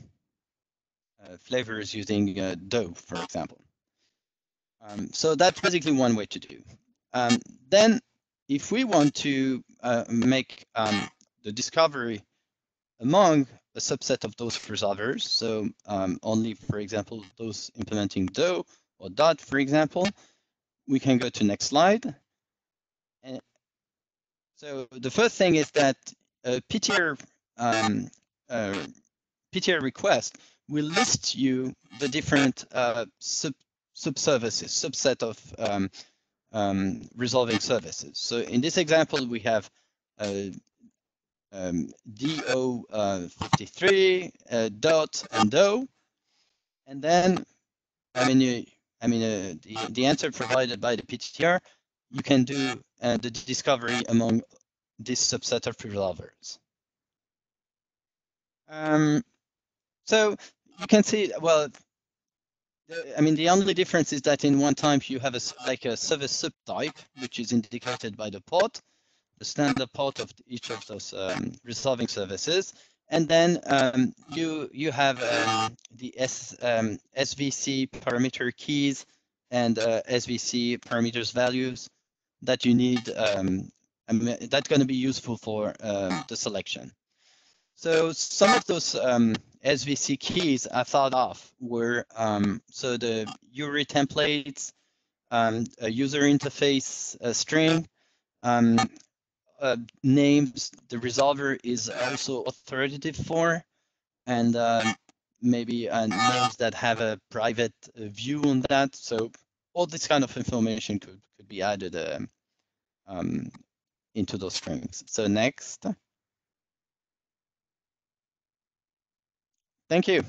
uh, flavors using uh, DOH, for example. So that's basically one way to do. Then if we want to uh, make the discovery among a subset of those resolvers, so only, for example, those implementing DOH or DoT, for example, we can go to next slide. And so the first thing is that a PTR um, PTR request will list you the different uh, sub subservices, subset of um, um, resolving services. So in this example, we have uh, um, DO53 uh, DoT and DOH, and then I mean you, I mean, uh, the, the answer provided by the PTR, you can do uh, the discovery among this subset of resolvers. Um, so you can see, well, I mean, the only difference is that in one type you have a like a service subtype, which is indicated by the port, the standard port of each of those um, resolving services, and then um, you you have um, the S, um, SVC parameter keys and uh, SVC parameters values that you need. Um, that's going to be useful for um, the selection. So some of those um, SVC keys I thought of were so the URI templates, a user interface a string, um, uh, names the resolver is also authoritative for, and uh, maybe uh, names that have a private uh, view on that. So all this kind of information could could be added um, um, into those strings. So next. Thank you.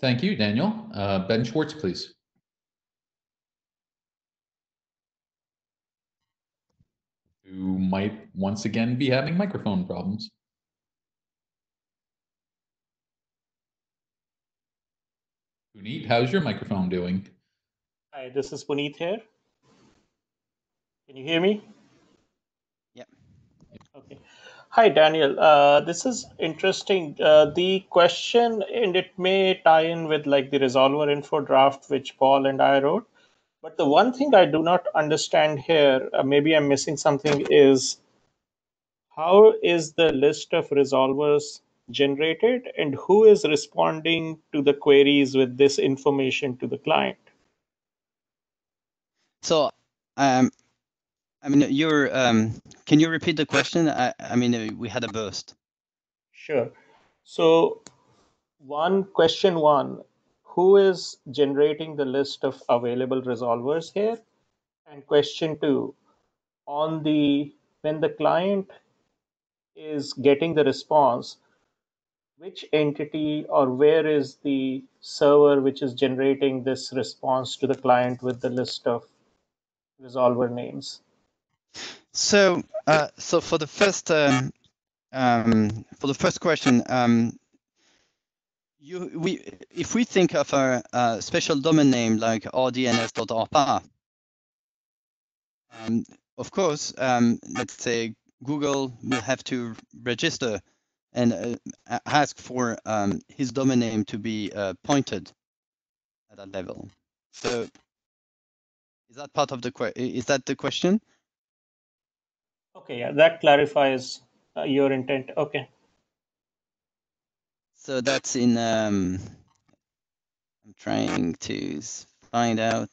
Thank you, Daniel. Uh, Ben Schwartz, please. Who might once again be having microphone problems. Puneet, how's your microphone doing? Hi, this is Puneet here. Can you hear me? Hi, Daniel. Uh, this is interesting. Uh, the question, and it may tie in with like the resolver info draft, which Paul and I wrote. But the one thing I do not understand here, uh, maybe I'm missing something, is how is the list of resolvers generated and who is responding to the queries with this information to the client? So, um, I mean, you're. Um, can you repeat the question? I, I mean, uh, we had a burst. Sure. So, one question one who is generating the list of available resolvers here? And question two on the when the client is getting the response, which entity or where is the server which is generating this response to the client with the list of resolver names? So, uh, so for the first um, um, for the first question, um, you we if we think of a, a special domain name like rdns.arpa, um, of course, um, let's say Google will have to register and uh, ask for um, his domain name to be uh, pointed at that level. So, is that part of the que- is that the question? Okay, yeah, that clarifies uh, your intent. Okay. So that's in. Um, I'm trying to find out.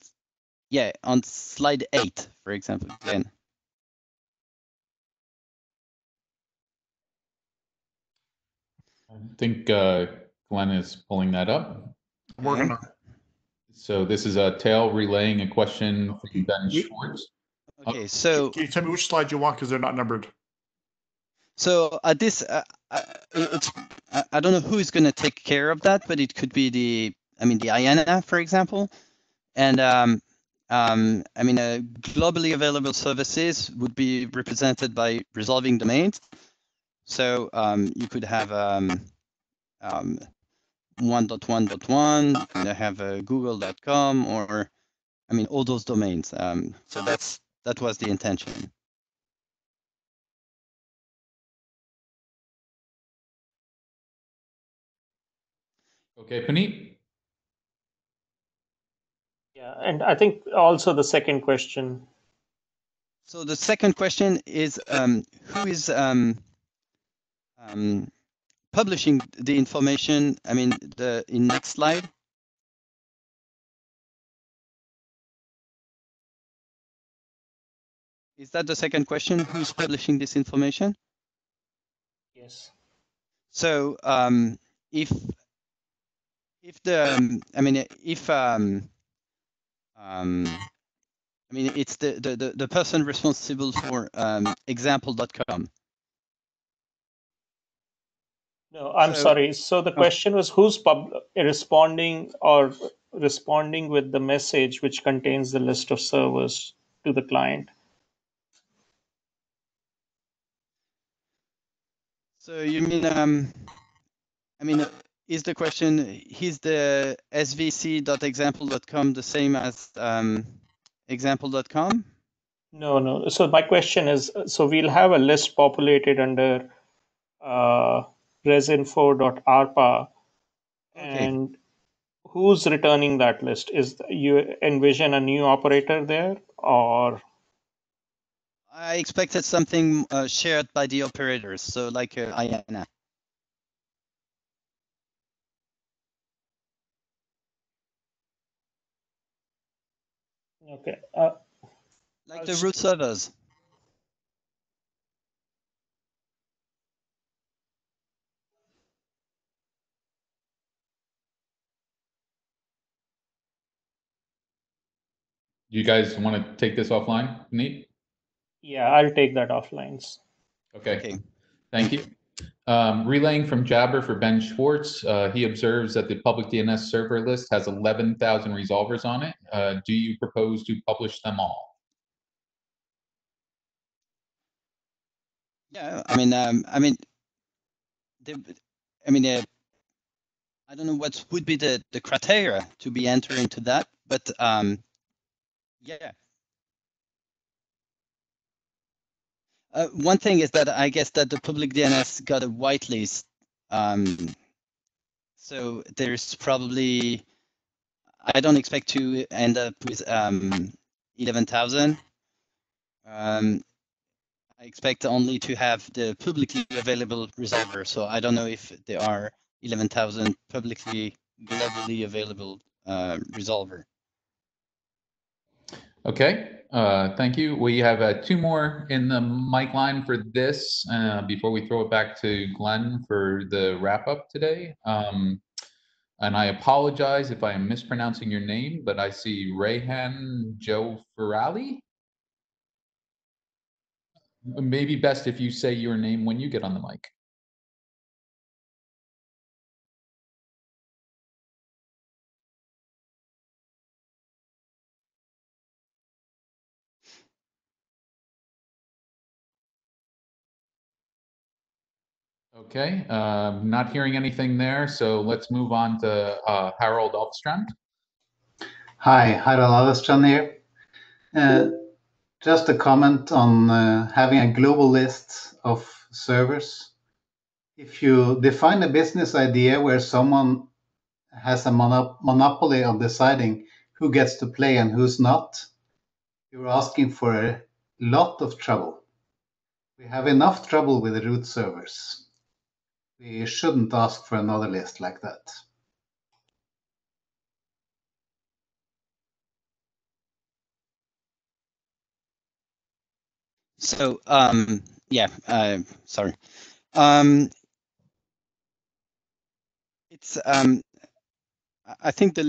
Yeah, on slide eight, for example, Glenn. I think uh, Glenn is pulling that up. Working on So this is a Tale relaying a question from Ben Schwartz. Okay, so Can you tell me which slide you want because they're not numbered? So at this, uh, uh, it's I don't know who is going to take care of that, but it could be the, I mean, the IANA, for example, and um, um, I mean, uh, globally available services would be represented by resolving domains. So um, you could have um, um, 1.1.1, you have uh, google.com, or I mean, all those domains. Um, so that's that was the intention. Okay, Puneet. Yeah, and I think also the second question. So the second question is um, who is um, um, publishing the information? I mean, the in next slide. Is that the second question? Who's publishing this information? Yes. So um, if if the um, I mean if um, um, I mean it's the, the the person responsible for um, example.com. No, I'm So- sorry. So the Oh. question was who's pub- responding or responding with the message which contains the list of servers to the client? So you mean um, I mean is the question is the svc.example.com the same as um, example.com? No, no. So my question is, so we'll have a list populated under uh, resinfo.arpa, and who's returning that list? Is you envision a new operator there, or I expected something uh, shared by the operators, so like uh, IANA. okay? Uh, Like the root servers. Do you guys want to take this offline, Puneet? Yeah, I'll take that offline. Okay. Thank you. Um, relaying from Jabber for Ben Schwartz, uh, he observes that the public DNS server list has 11,000 resolvers on it. Uh, do you propose to publish them all? Yeah, I mean, um, I mean, the, I mean, uh, I don't know what would be the the criteria to be entering to that, but um, yeah. Uh, one thing is that I guess that the public DNS got a whitelist, um, so there's probably I don't expect to end up with um, eleven thousand. Um, I expect only to have the publicly available resolver. So I don't know if there are 11,000 publicly globally available uh, resolver. Okay, uh, thank you. We have uh, two more in the mic line for this uh, before we throw it back to Glenn for the wrap up today. Um, and I apologize if I am mispronouncing your name, but I see Rayhan Joe Ferrali. Maybe best if you say your name when you get on the mic. Okay, um, not hearing anything there, so let's move on to uh, Harald Alvestrand. Hi, Harald Alvestrand here. Uh, just a comment on uh, having a global list of servers. If you define a business idea where someone has a monop monopoly on deciding who gets to play and who's not, you're asking for a lot of trouble. We have enough trouble with root servers. We shouldn't ask for another list like that. So um, yeah, uh, sorry. Um, it's um, I think the,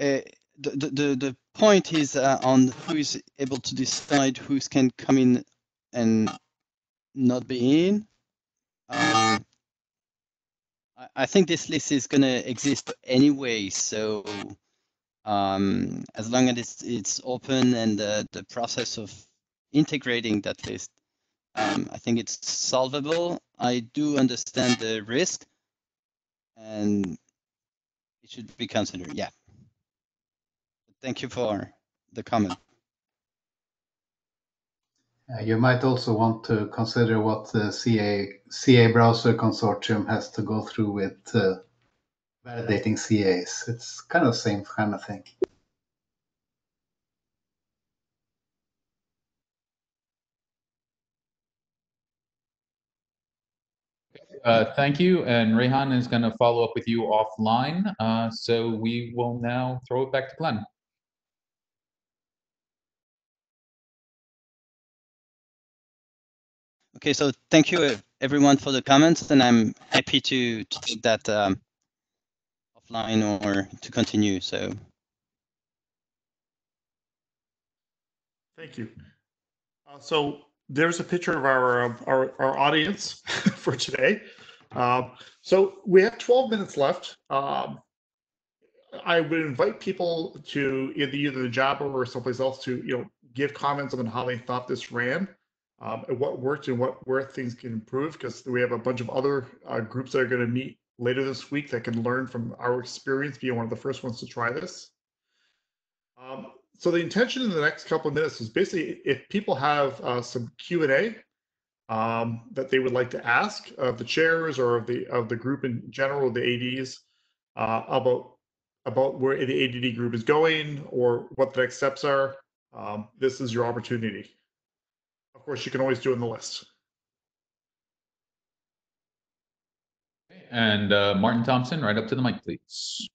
uh, the the the point is uh, on who is able to decide who can come in and not be in. Um, I, think this list is going to exist anyway, so um, as long as it's, it's open and the, the process of integrating that list, um, I think it's solvable. I do understand the risk, and it should be considered. Yeah. Thank you for the comment. Uh, you might also want to consider what the CA, CA browser consortium has to go through with uh, validating CAs. It's kind of the same kind of thing. Uh, thank you, and Rehan is going to follow up with you offline. Uh, so we will now throw it back to Glenn. Okay, so thank you everyone for the comments, and I'm happy to, to take that um, offline or to continue. So Thank you. Uh, so there's a picture of our uh, our, our audience for today. Um, so we have 12 minutes left. Um, I would invite people to either either the Jabber or someplace else to you know give comments on how they thought this ran, um, and what worked and what where things can improve. Because we have a bunch of other uh, groups that are going to meet later this week that can learn from our experience, being one of the first ones to try this. Um, so the intention in the next couple of minutes is basically if people have uh, some Q and A um, that they would like to ask of the chairs or of the of the group in general, the ADs, uh, about about where the ADD group is going or what the next steps are. Um, this is your opportunity. Of course, you can always do it in the list. And uh, Martin Thomson, right up to the mic, please.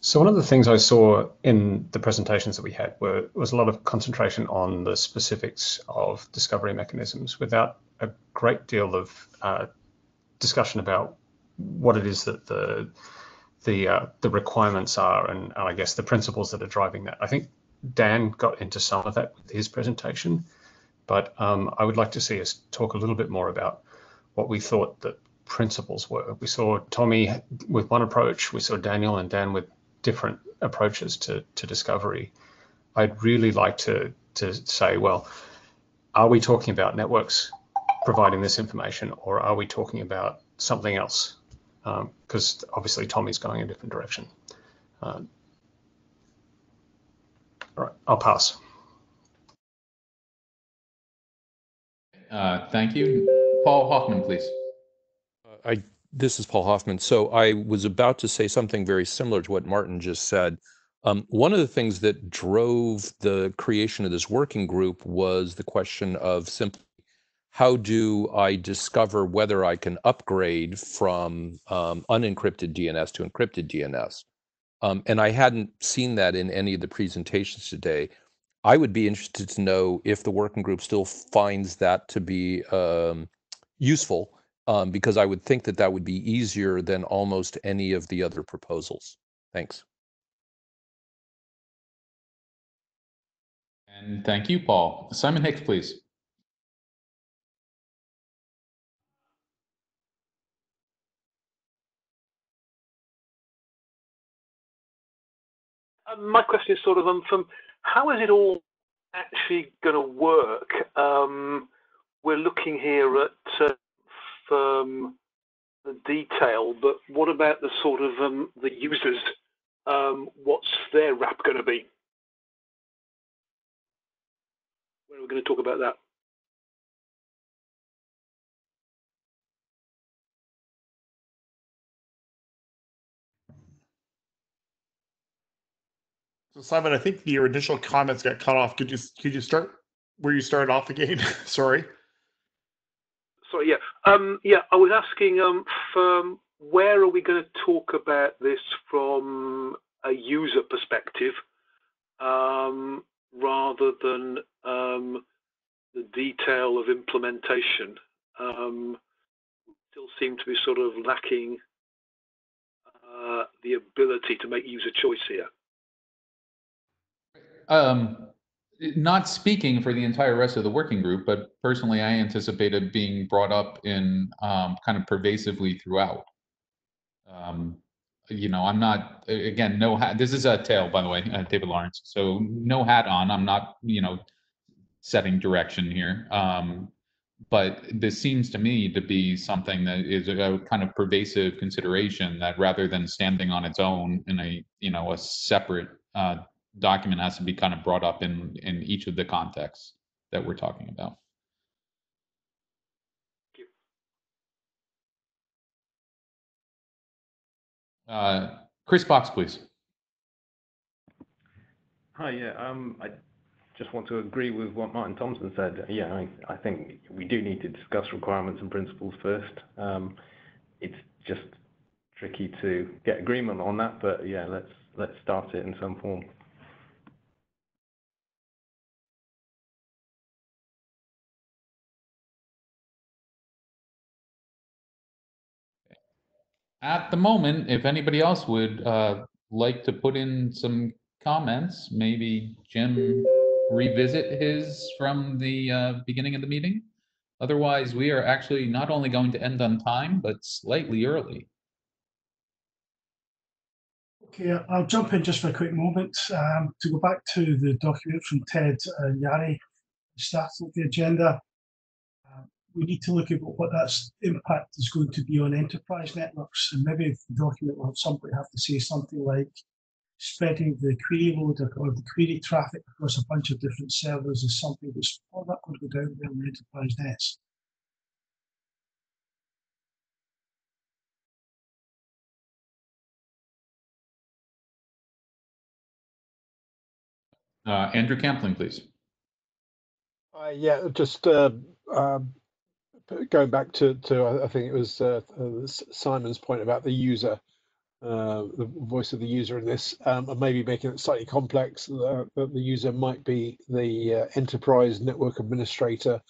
So one of the things I saw in the presentations that we had were was a lot of concentration on the specifics of discovery mechanisms without a great deal of uh, discussion about what it is that the the uh, the requirements are and, and I guess the principles that are driving that. I think Dan got into some of that with his presentation, but um, I would like to see us talk a little bit more about what we thought the principles were. We saw Tommy with one approach, we saw Daniel and Dan with different approaches to, to discovery. I'd really like to, to say, well, are we talking about networks providing this information or are we talking about something else? Because um, obviously Tommy's going in a different direction. Um, all right, I'll pass. Uh, thank you. Paul Hoffman, please. Uh, I this is Paul Hoffman. So I was about to say something very similar to what Martin just said. Um, one of the things that drove the creation of this working group was the question of simply how do I discover whether I can upgrade from um, unencrypted DNS to encrypted DNS? Um, and I hadn't seen that in any of the presentations today. I would be interested to know if the working group still finds that to be um, useful um, because I would think that that would be easier than almost any of the other proposals. Thanks. And thank you, Paul. Simon Hicks, please. Um, my question is sort of um, from how is it all actually going to work? Um, we're looking here at uh, um, the detail, but what about the sort of um, the users? What's their wrap going to be? When are we going to talk about that? So Simon, I think your initial comments got cut off. Could you could you start where you started off again? Sorry sorry, yeah, um, yeah. I was asking, um, from where are we going to talk about this from a user perspective, um, rather than um, the detail of implementation? Um, still seem to be sort of lacking uh, the ability to make user choice here. Um, not speaking for the entire rest of the working group, but personally, I anticipated being brought up in um, kind of pervasively throughout. Um, you know, I'm not again no hat. This is a Tale, by the way, uh, David Lawrence. So no hat on. I'm not you know setting direction here. Um, but this seems to me to be something that is a kind of pervasive consideration that rather than standing on its own in a you know a separate uh, document has to be kind of brought up in in each of the contexts that we're talking about. Uh, Chris Box, please. Hi, yeah. Um, I just want to agree with what Martin Thomson said. Yeah, I, I think we do need to discuss requirements and principles first. Um, it's just tricky to get agreement on that, but yeah, let's let's start it in some form. At the moment, if anybody else would uh, like to put in some comments, maybe Jim revisit his from the uh, beginning of the meeting. Otherwise, we are actually not only going to end on time, but slightly early. Okay, I'll jump in just for a quick moment um, to go back to the document from Ted and Jari, start of the agenda we need to look at what that impact is going to be on enterprise networks. And maybe the document will have somebody have to say something like spreading the query load or the query traffic across a bunch of different servers is something that's probably not going to go down well in enterprise nets. Uh, Andrew Campling, please. Uh, yeah, just uh, um, going back to, to I think it was uh, uh, Simon's point about the user, uh, the voice of the user in this, um, and maybe making it slightly complex. Uh, that the user might be the uh, enterprise network administrator,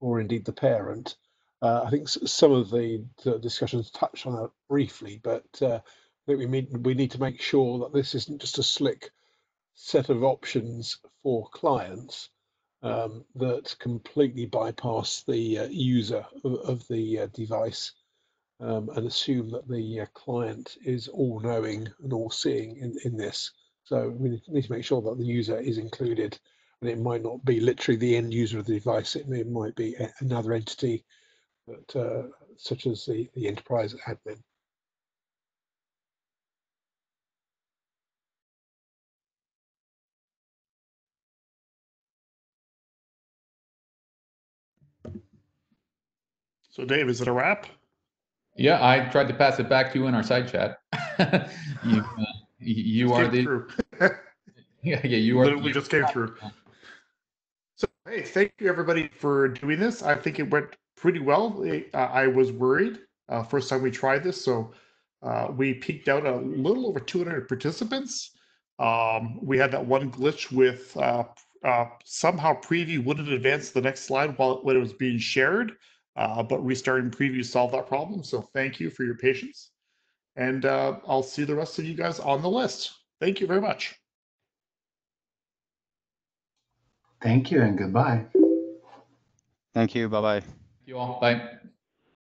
or indeed the parent. Uh, I think some of the, the, discussions touched on that briefly, but I think we need we need to make sure that this isn't just a slick set of options for clients, um, that completely bypass the uh, user of, of the uh, device um, and assume that the uh, client is all knowing and all seeing in, in this. So we need to make sure that the user is included and it might not be literally the end user of the device. It, may, it might be a, another entity that, uh, such as the, the enterprise admin. So, Dave, is it a wrap? Yeah, I tried to pass it back to you in our side chat. you, uh, you are the through. yeah, yeah, you are. Literally just came through. So, hey, thank you everybody for doing this. I think it went pretty well. It- uh, I was worried uh, first time we tried this, so uh, we peaked out a little over 200 participants. Um, we had that one glitch with uh, uh, somehow preview wouldn't advance to the next slide while when it was being shared, uh, but restarting preview solved that problem. So thank you for your patience, and uh, I'll see the rest of you guys on the list. Thank you very much. Thank you and goodbye. Thank you. Bye bye. You all. Bye.